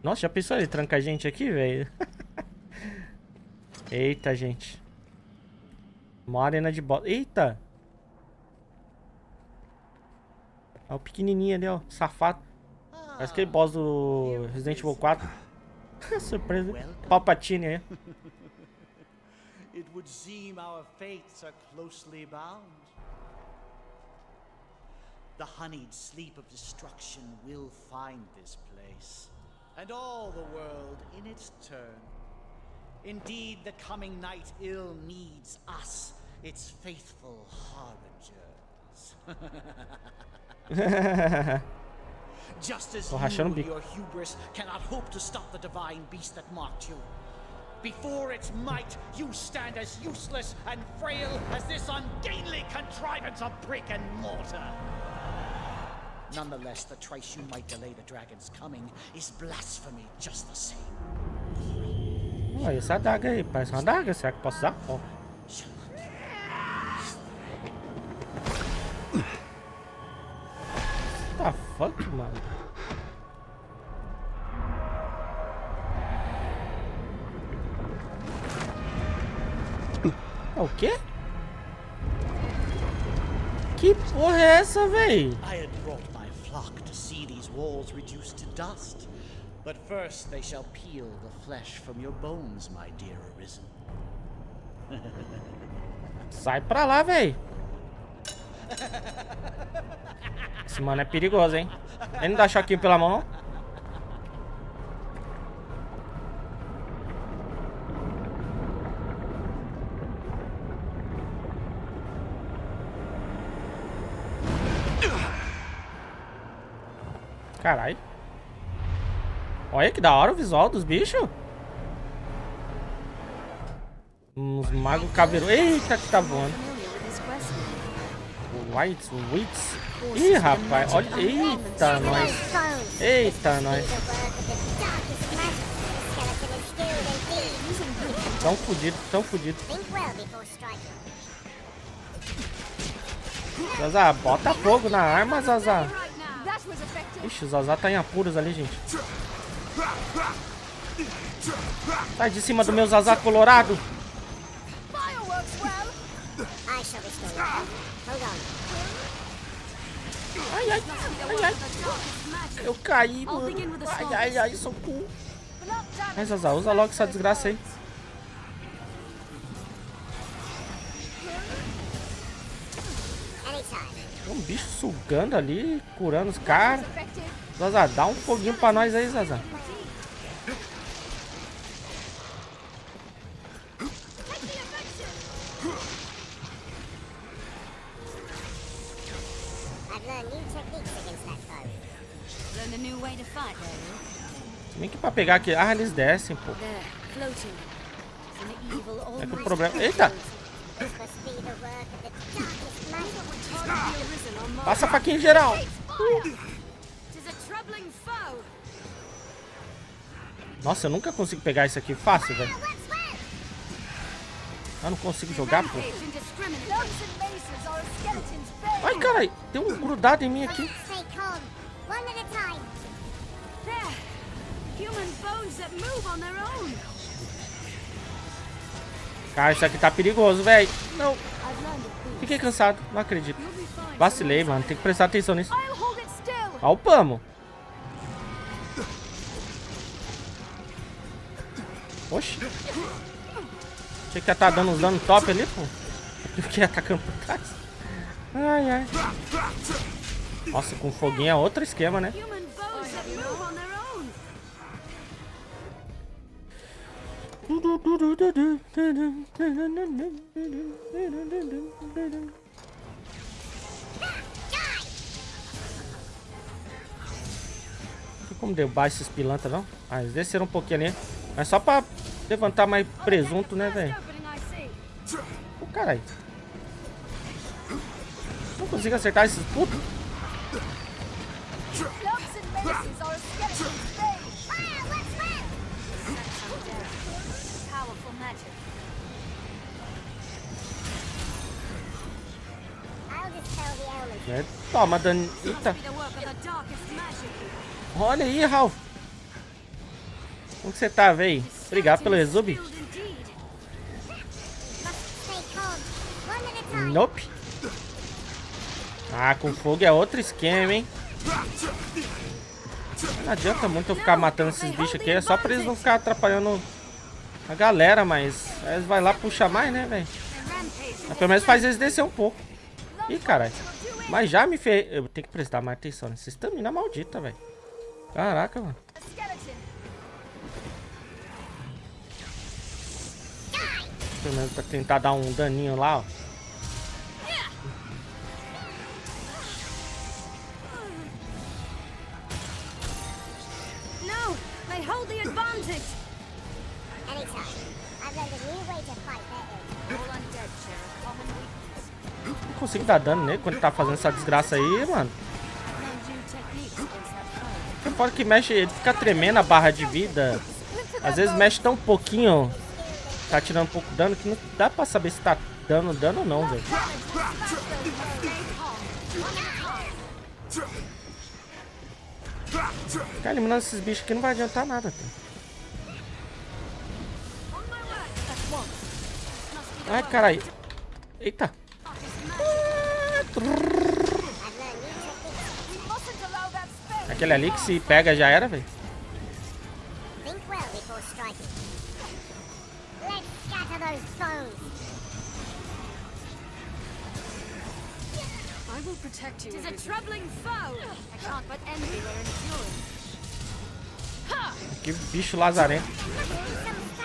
Nossa, já pensou ele trancar a gente aqui, velho? Eita, gente. Uma arena de bola. Eita! Olha o pequenininho ali, ó. Safado. Parece aquele boss do Resident Evil 4. Surpresa. Palpatine aí. It would seem our fates are closely bound. The honeyed sleep of destruction will find this place, and all the world in its turn. Indeed, the coming night ill needs us, its faithful harbingers. Just as you your hubris cannot hope to stop the divine beast that mocked you. Before its might, you stand as useless and frail as this ungainly contrivance of brick and mortar. Nonetheless, the trace you might delay the dragon's coming is blasphemy just the same. Olha essa adaga aí, parece uma adaga. Será que posso usar? Oh. the fuck, mano? É o quê? Que porra é essa, véi? See these walls reduced to dust. But first they shall peel the flesh from your bones, my dear Arisen. Sai pra lá, véi. Esse mano é perigoso, hein? Ele não dá choquinho pela mão, Caralho. Olha que da hora o visual dos bichos. Uns magos caveiros. Eita, que tá voando. Whites, Wits. Ih, rapaz, olha. Eita, nós. Eita, nós. Tão fudido, tão fudido. Zazá, bota fogo na arma, Zazá. Ixi, o Zazá tá em apuros ali, gente. Sai de cima do meu Zazá colorado. Ai, ai, ai, ai. Eu caí, mano. Ai, ai, ai, socorro. Ai, Zazá, usa logo essa desgraça aí. Tem um bicho sugando ali, curando os caras. Zazá, dá um foguinho pra nós aí, Zazá. Se bem que pra pegar aqui... Ah, eles descem, pô. É que o problema... Eita! Passa a faquinha em geral. Nossa, eu nunca consigo pegar isso aqui fácil, velho. Eu não consigo jogar, pô. Ai, caralho. Tem um grudado em mim aqui. Cara, isso aqui tá perigoso, velho. Não. Fiquei cansado. Não acredito. Vacilei, mano. Tem que prestar atenção nisso. Pamo. Oxi. Achei que ia estar tá dando uns dano top ali, pô. Eu fiquei atacando por trás. Ai, ai. Nossa, com foguinho é outro esquema, né? Como derrubar esses pilantras, não? Ah, eles desceram um pouquinho ali. Mas só pra levantar mais presunto, né, velho? Ô, oh, caralho. Não consigo acertar esses putos. É, toma, dano. Eita. Olha aí, Ralph. Como que você tá, véi? Obrigado pelo resub. Nope. Ah, com fogo é outro esquema, hein? Não adianta muito eu ficar matando esses bichos aqui. É só pra eles não ficar atrapalhando a galera, mas... Eles vai lá puxar mais, né, velho? Pelo menos faz eles descer um pouco. Ih, caralho. Mas já me fez... Eu tenho que prestar mais atenção nessa estamina maldita, velho. Caraca, mano. Pelo menos pra tentar dar um daninho lá, ó. Não consigo dar dano nele quando tá fazendo essa desgraça aí, mano. Fora que mexe, ele fica tremendo a barra de vida. Às vezes mexe tão pouquinho, tá tirando um pouco de dano, que não dá pra saber se tá dando dano ou não, velho. Ficar eliminando esses bichos aqui não vai adiantar nada, cara. Ai, caralho. Eita. Aquele ali que se pega já era, velho. I will protect you. It is a troubling foe. I can't but envy their endurance. Que bicho lazarento.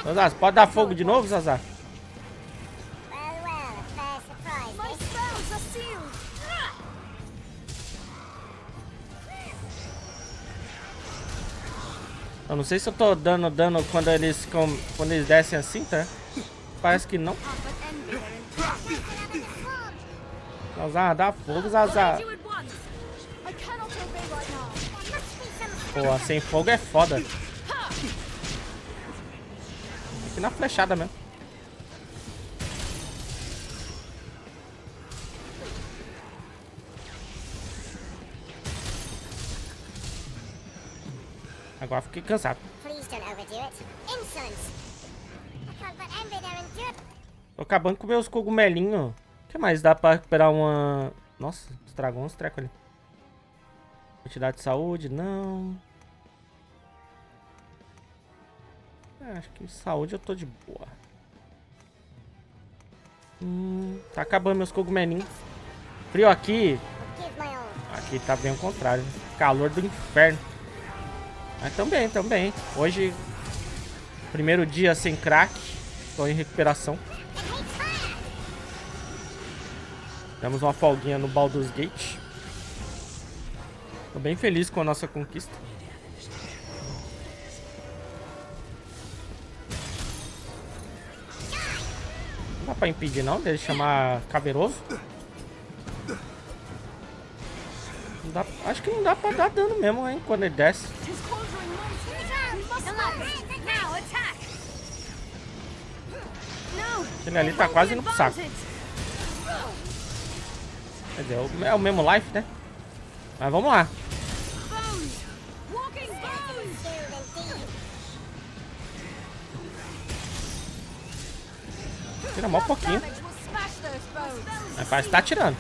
Zazar, pode dar fogo de novo, Zazar? Eu não sei se eu tô dando dano quando eles, quando eles descem assim, tá? Parece que não. Zazar, dá fogo, Zazar. Pô, sem fogo é foda. Aqui na flechada mesmo. Agora fiquei cansado. Tô acabando com meus cogumelinhos. O que mais dá pra recuperar uma... Nossa, estragou uns trecos ali. Quantidade de saúde, não. É, acho que saúde eu tô de boa. Hum, tá acabando meus cogumelinhos. Frio aqui. Aqui tá bem ao contrário. Calor do inferno. Mas também, também. Hoje, primeiro dia sem crack. Tô em recuperação. Demos uma folguinha no Baldur's Gate. Tô bem feliz com a nossa conquista. Não dá pra impedir não dele chamar Caveroso? Dá, acho que não dá pra dar dano mesmo, hein, quando ele desce. Ele ali tá quase pro saco. Quer dizer, é o mesmo life, né? Mas vamos lá. Tira mal um pouquinho. Mas parece que tá atirando.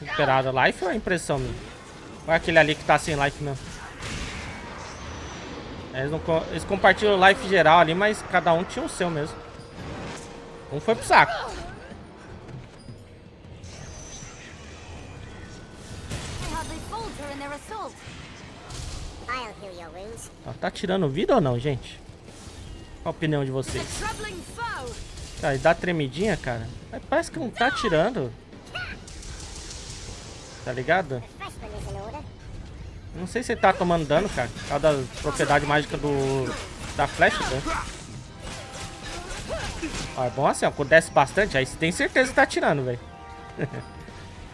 Recuperada life ou é impressão minha? Olha aquele ali que tá sem life mesmo. Eles, não, eles compartilham o life geral ali, mas cada um tinha o seu mesmo. Um foi pro saco. tá tirando vida ou não, gente? Qual a opinião de vocês? Tá, e dá tremidinha, cara. Mas parece que não tá tirando. Tá ligado? Não sei se ele tá tomando dano, cara. Por causa da propriedade mágica do... Da flecha, tá? Ó, é bom assim, ó. Quando desce bastante, aí você tem certeza que tá tirando, velho.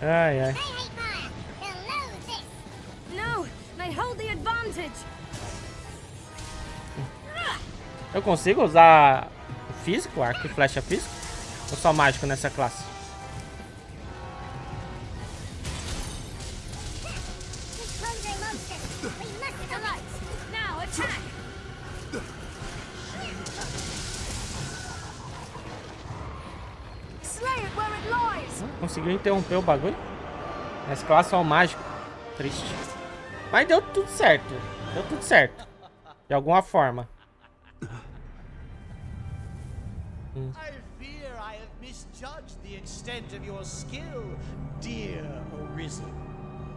ai, ai. Eu consigo usar físico, arco e flecha físico? Ou só mágico nessa classe? Conseguiu interromper o bagulho? Essa classe é o mágico. Triste. Mas deu tudo certo. Deu tudo certo. De alguma forma. I fear I have misjudged the extent of your skill, dear Arisen.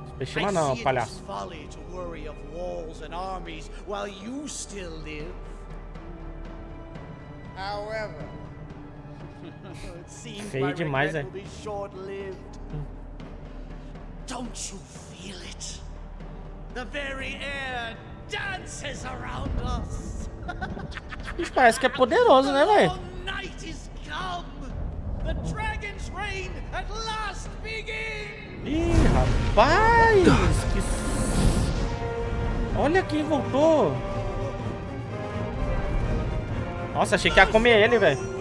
Subestima não, palhaço. folly to worry of walls and armies while you still live. However, Feio demais, short-lived. Don't you feel it? The very air dances around us. Parece que é poderoso, né, velho? Ih, rapaz! Que... Olha quem voltou! Nossa, achei que ia comer ele, velho.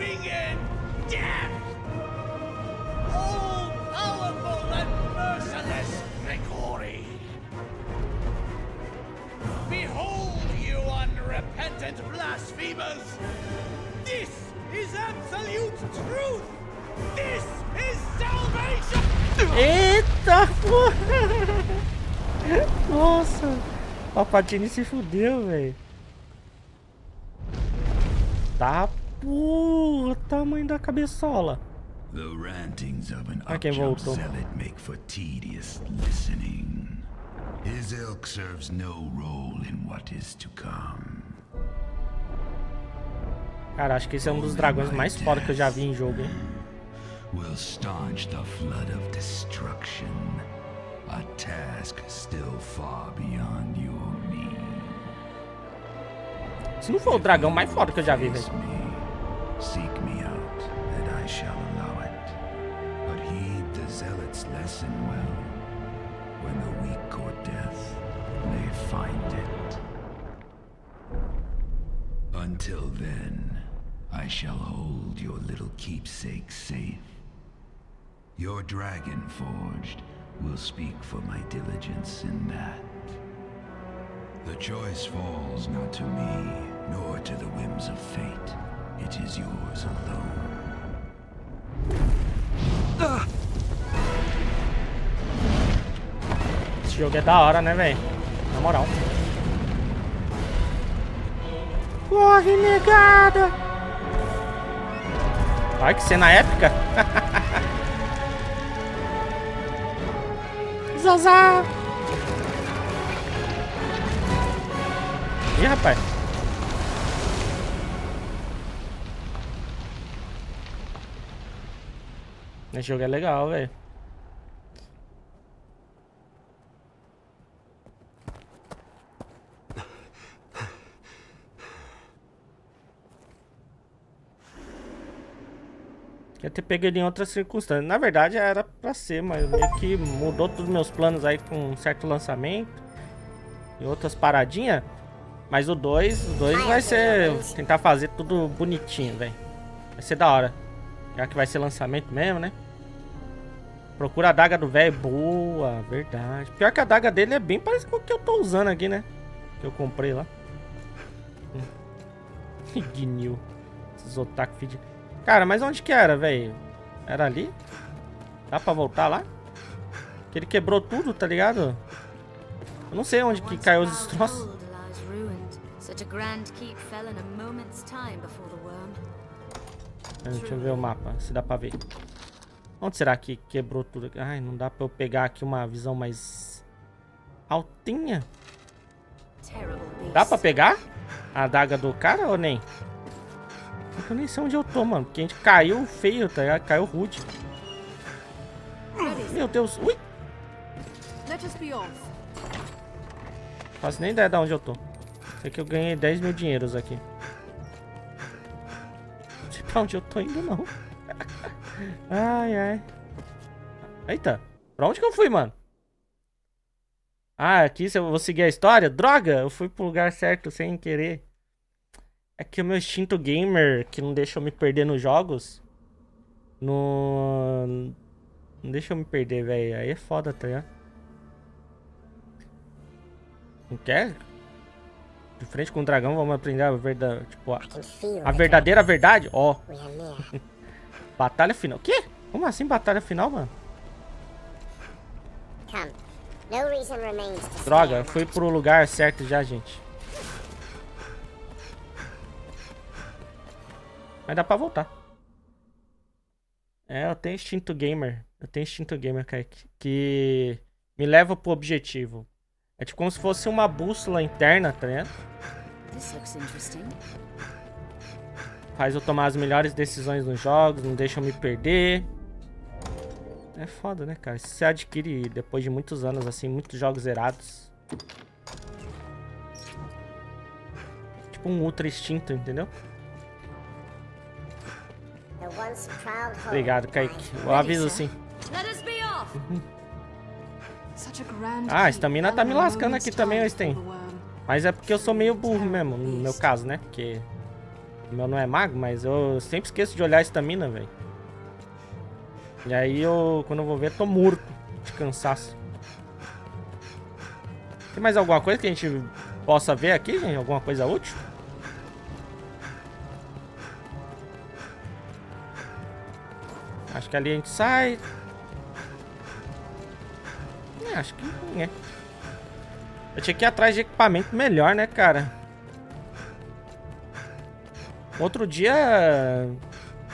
Eita porra! Nossa! O Patini se fudeu, velho. Tá porra, tamanho da cabeçola. The rantings of an quem voltou. make for tedious listening. His ilk serves no role in what is to come. Cara, acho que esse é um dos dragões mais foda que eu já vi em jogo, hein? will staunch the flood of destruction. A task still far beyond your means. Se não for o dragão mais foda que eu já vi, velho. Seek me out, and I shall allow it. But heed the zealot's lesson well. When the weak court death, they find it. Until then, I shall hold your little keepsake safe. Your dragon forged will speak for my diligence in that. The choice falls not to me, nor to the whims of fate. It is yours alone. Esse jogo é da hora, né, velho? Na moral. Corre, negada! Ai, que cena épica! Zazá! Ih, rapaz. Esse jogo é legal, velho. Quer ter pego ele em outras circunstâncias. Na verdade era pra ser, mas meio que mudou todos os meus planos aí com um certo lançamento. E outras paradinhas. Mas o 2, o 2 vai ser. Tentar fazer tudo bonitinho, velho. Vai ser da hora. Já que vai ser lançamento mesmo, né? Procura a daga do velho. Boa, verdade. Pior que a daga dele é bem parecida com o que eu tô usando aqui, né? Que eu comprei lá. Guinil. Esses otaku feed. Cara, mas onde que era, velho? Era ali? Dá pra voltar lá? Que ele quebrou tudo, tá ligado? Eu não sei onde que caiu os destroços. Deixa eu ver o mapa, se dá pra ver. Onde será que quebrou tudo? Ai, não dá pra eu pegar aqui uma visão mais altinha. Dá pra pegar a adaga do cara ou nem? Eu nem sei onde eu tô, mano. Porque a gente caiu feio, tá ligado? Caiu rude. Meu Deus. Ui! Faço nem ideia de onde eu tô. Sei que eu ganhei 10 mil dinheiros aqui. Não sei pra onde eu tô indo, não. ai, ai. Eita. Pra onde que eu fui, mano? Ah, aqui eu vou seguir a história? Droga! Eu fui pro lugar certo sem querer. É que o meu instinto gamer, que não deixa eu me perder nos jogos, no... Não deixa eu me perder, velho. Aí é foda, tá ligado? Não quer? De frente com o dragão, vamos aprender a verdade. Tipo, a, a verdadeira verdade? Ó. Oh. batalha final. O quê? Como assim batalha final, mano? Droga, fui pro lugar certo já, gente. Mas dá pra voltar. É, eu tenho instinto gamer. Eu tenho instinto gamer, Kaique. Que me leva pro objetivo. É tipo como se fosse uma bússola interna, tá ligado? Faz eu tomar as melhores decisões nos jogos, não deixa eu me perder. É foda, né, cara? Isso você adquire depois de muitos anos, assim, muitos jogos zerados. Tipo um ultra instinto, entendeu? Obrigado, Kaique. Eu aviso sim. ah, a estamina tá me lascando aqui também, Sten. Mas é porque eu sou meio burro mesmo, no meu caso, né? Porque o meu não é mago, mas eu sempre esqueço de olhar a estamina, velho. E aí eu, quando eu vou ver, tô morto de cansaço. Tem mais alguma coisa que a gente possa ver aqui, gente? Alguma coisa útil? Que ali a gente sai. É, acho que é. Eu tinha que ir atrás de equipamento melhor, né, cara? Outro dia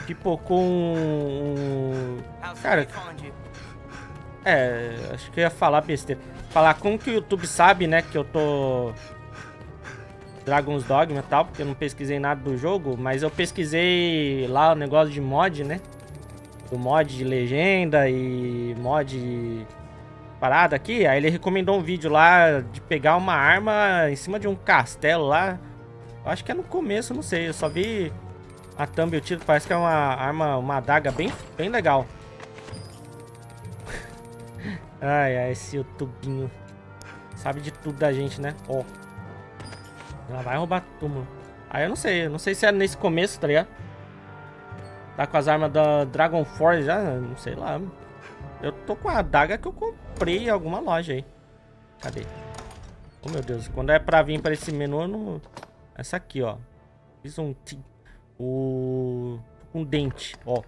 pipocou um... Cara... É, acho que eu ia falar besteira. Falar como que o YouTube sabe, né, que eu tô... Dragon's Dogma e tal, porque eu não pesquisei nada do jogo, mas eu pesquisei lá o negócio de mod, né? Do mod de legenda e mod parada aqui. Aí ele recomendou um vídeo lá de pegar uma arma em cima de um castelo lá. Eu acho que é no começo, não sei. Eu só vi a thumb e o tiro. Parece que é uma arma, uma adaga bem, bem legal. ai, ai, esse youtubinho. Sabe de tudo da gente, né? Ó. Ela vai roubar túmulo. Aí eu não sei. Eu não sei se é nesse começo, tá ligado? Tá com as armas da Dragon Force já? Não sei lá. Eu tô com a adaga que eu comprei em alguma loja aí. Cadê? Oh, meu Deus. Quando é pra vir pra esse menu, eu não... Essa aqui, ó. Fiz um... O... Um dente, ó.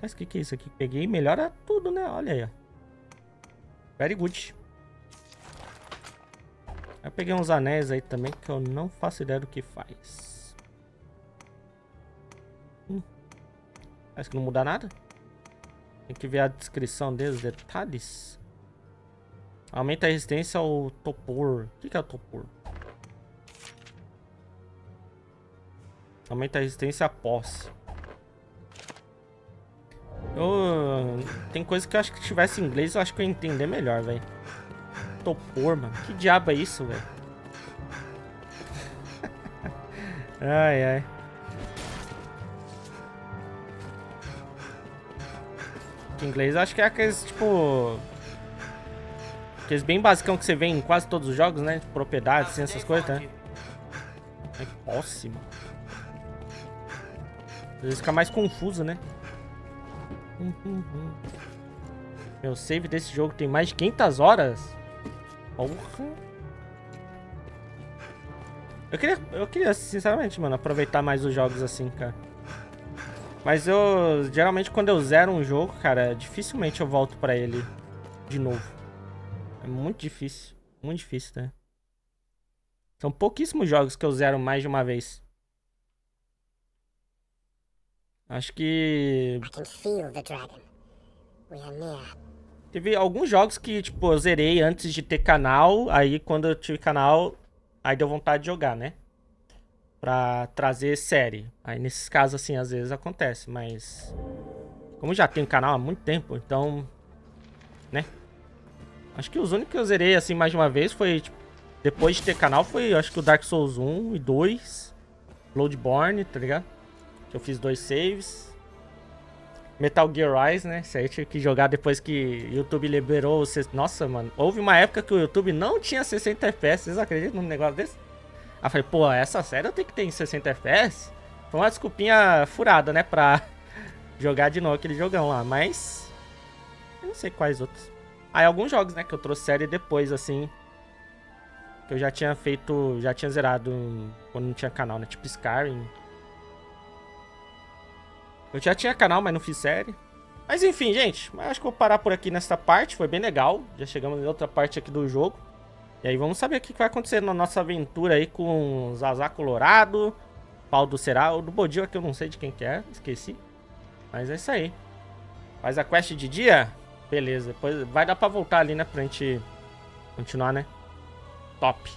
Mas o que que é isso aqui? Peguei melhora tudo, né? Olha aí, ó. Very good. Eu peguei uns anéis aí também que eu não faço ideia do que faz. Parece que não muda nada. Tem que ver a descrição deles, detalhes. Aumenta a resistência ao topor. O que, é o topor? Aumenta a resistência a posse. Eu... Tem coisa que eu acho que se tivesse em inglês eu acho que eu ia entender melhor, velho. Topor, mano. Que diabo é isso, velho? ai, ai. Inglês acho que é aqueles, tipo... Aqueles bem basicão que você vê em quase todos os jogos, né? Propriedades, assim, essas coisas, né? É mano. Às vezes fica mais confuso, né? Meu save desse jogo tem mais de 500 horas. Porra. Eu queria, eu queria, sinceramente, mano, aproveitar mais os jogos assim, cara. Mas eu, geralmente, quando eu zero um jogo, cara, dificilmente eu volto pra ele de novo. É muito difícil. Muito difícil, né? São pouquíssimos jogos que eu zero mais de uma vez. Acho que... Teve alguns jogos que, tipo, eu zerei antes de ter canal. Aí, quando eu tive canal, aí deu vontade de jogar, né? Para trazer série. Aí nesses casos assim, às vezes acontece, mas como já tenho canal há muito tempo, então, né? Acho que os únicos que eu zerei assim mais de uma vez foi tipo, depois de ter canal foi, acho que o Dark Souls 1 e 2, Bloodborne, tá ligado? Que eu fiz dois saves. Metal Gear Rise, né? Isso aí tive que jogar depois que o YouTube liberou. Nossa, mano. Houve uma época que o YouTube não tinha 60 FPS. Vocês acreditam num negócio desse? Aí falei, pô, essa série eu tenho que ter em 60 FPS. Foi uma desculpinha furada, né? Pra jogar de novo aquele jogão lá. Mas. Eu não sei quais outros. Aí alguns jogos, né? Que eu trouxe série depois, assim. Que eu já tinha feito. Já tinha zerado quando não tinha canal, né? Tipo Skyrim. Eu já tinha canal, mas não fiz série. Mas enfim, gente. Acho que vou parar por aqui nessa parte. Foi bem legal. Já chegamos em outra parte aqui do jogo. E aí vamos saber o que vai acontecer na nossa aventura aí com Zazá Colorado, Pau do Será, o do Bodil aqui eu não sei de quem que é, esqueci. Mas é isso aí. Faz a quest de dia? Beleza, depois vai dar pra voltar ali, né, pra gente continuar, né? Top.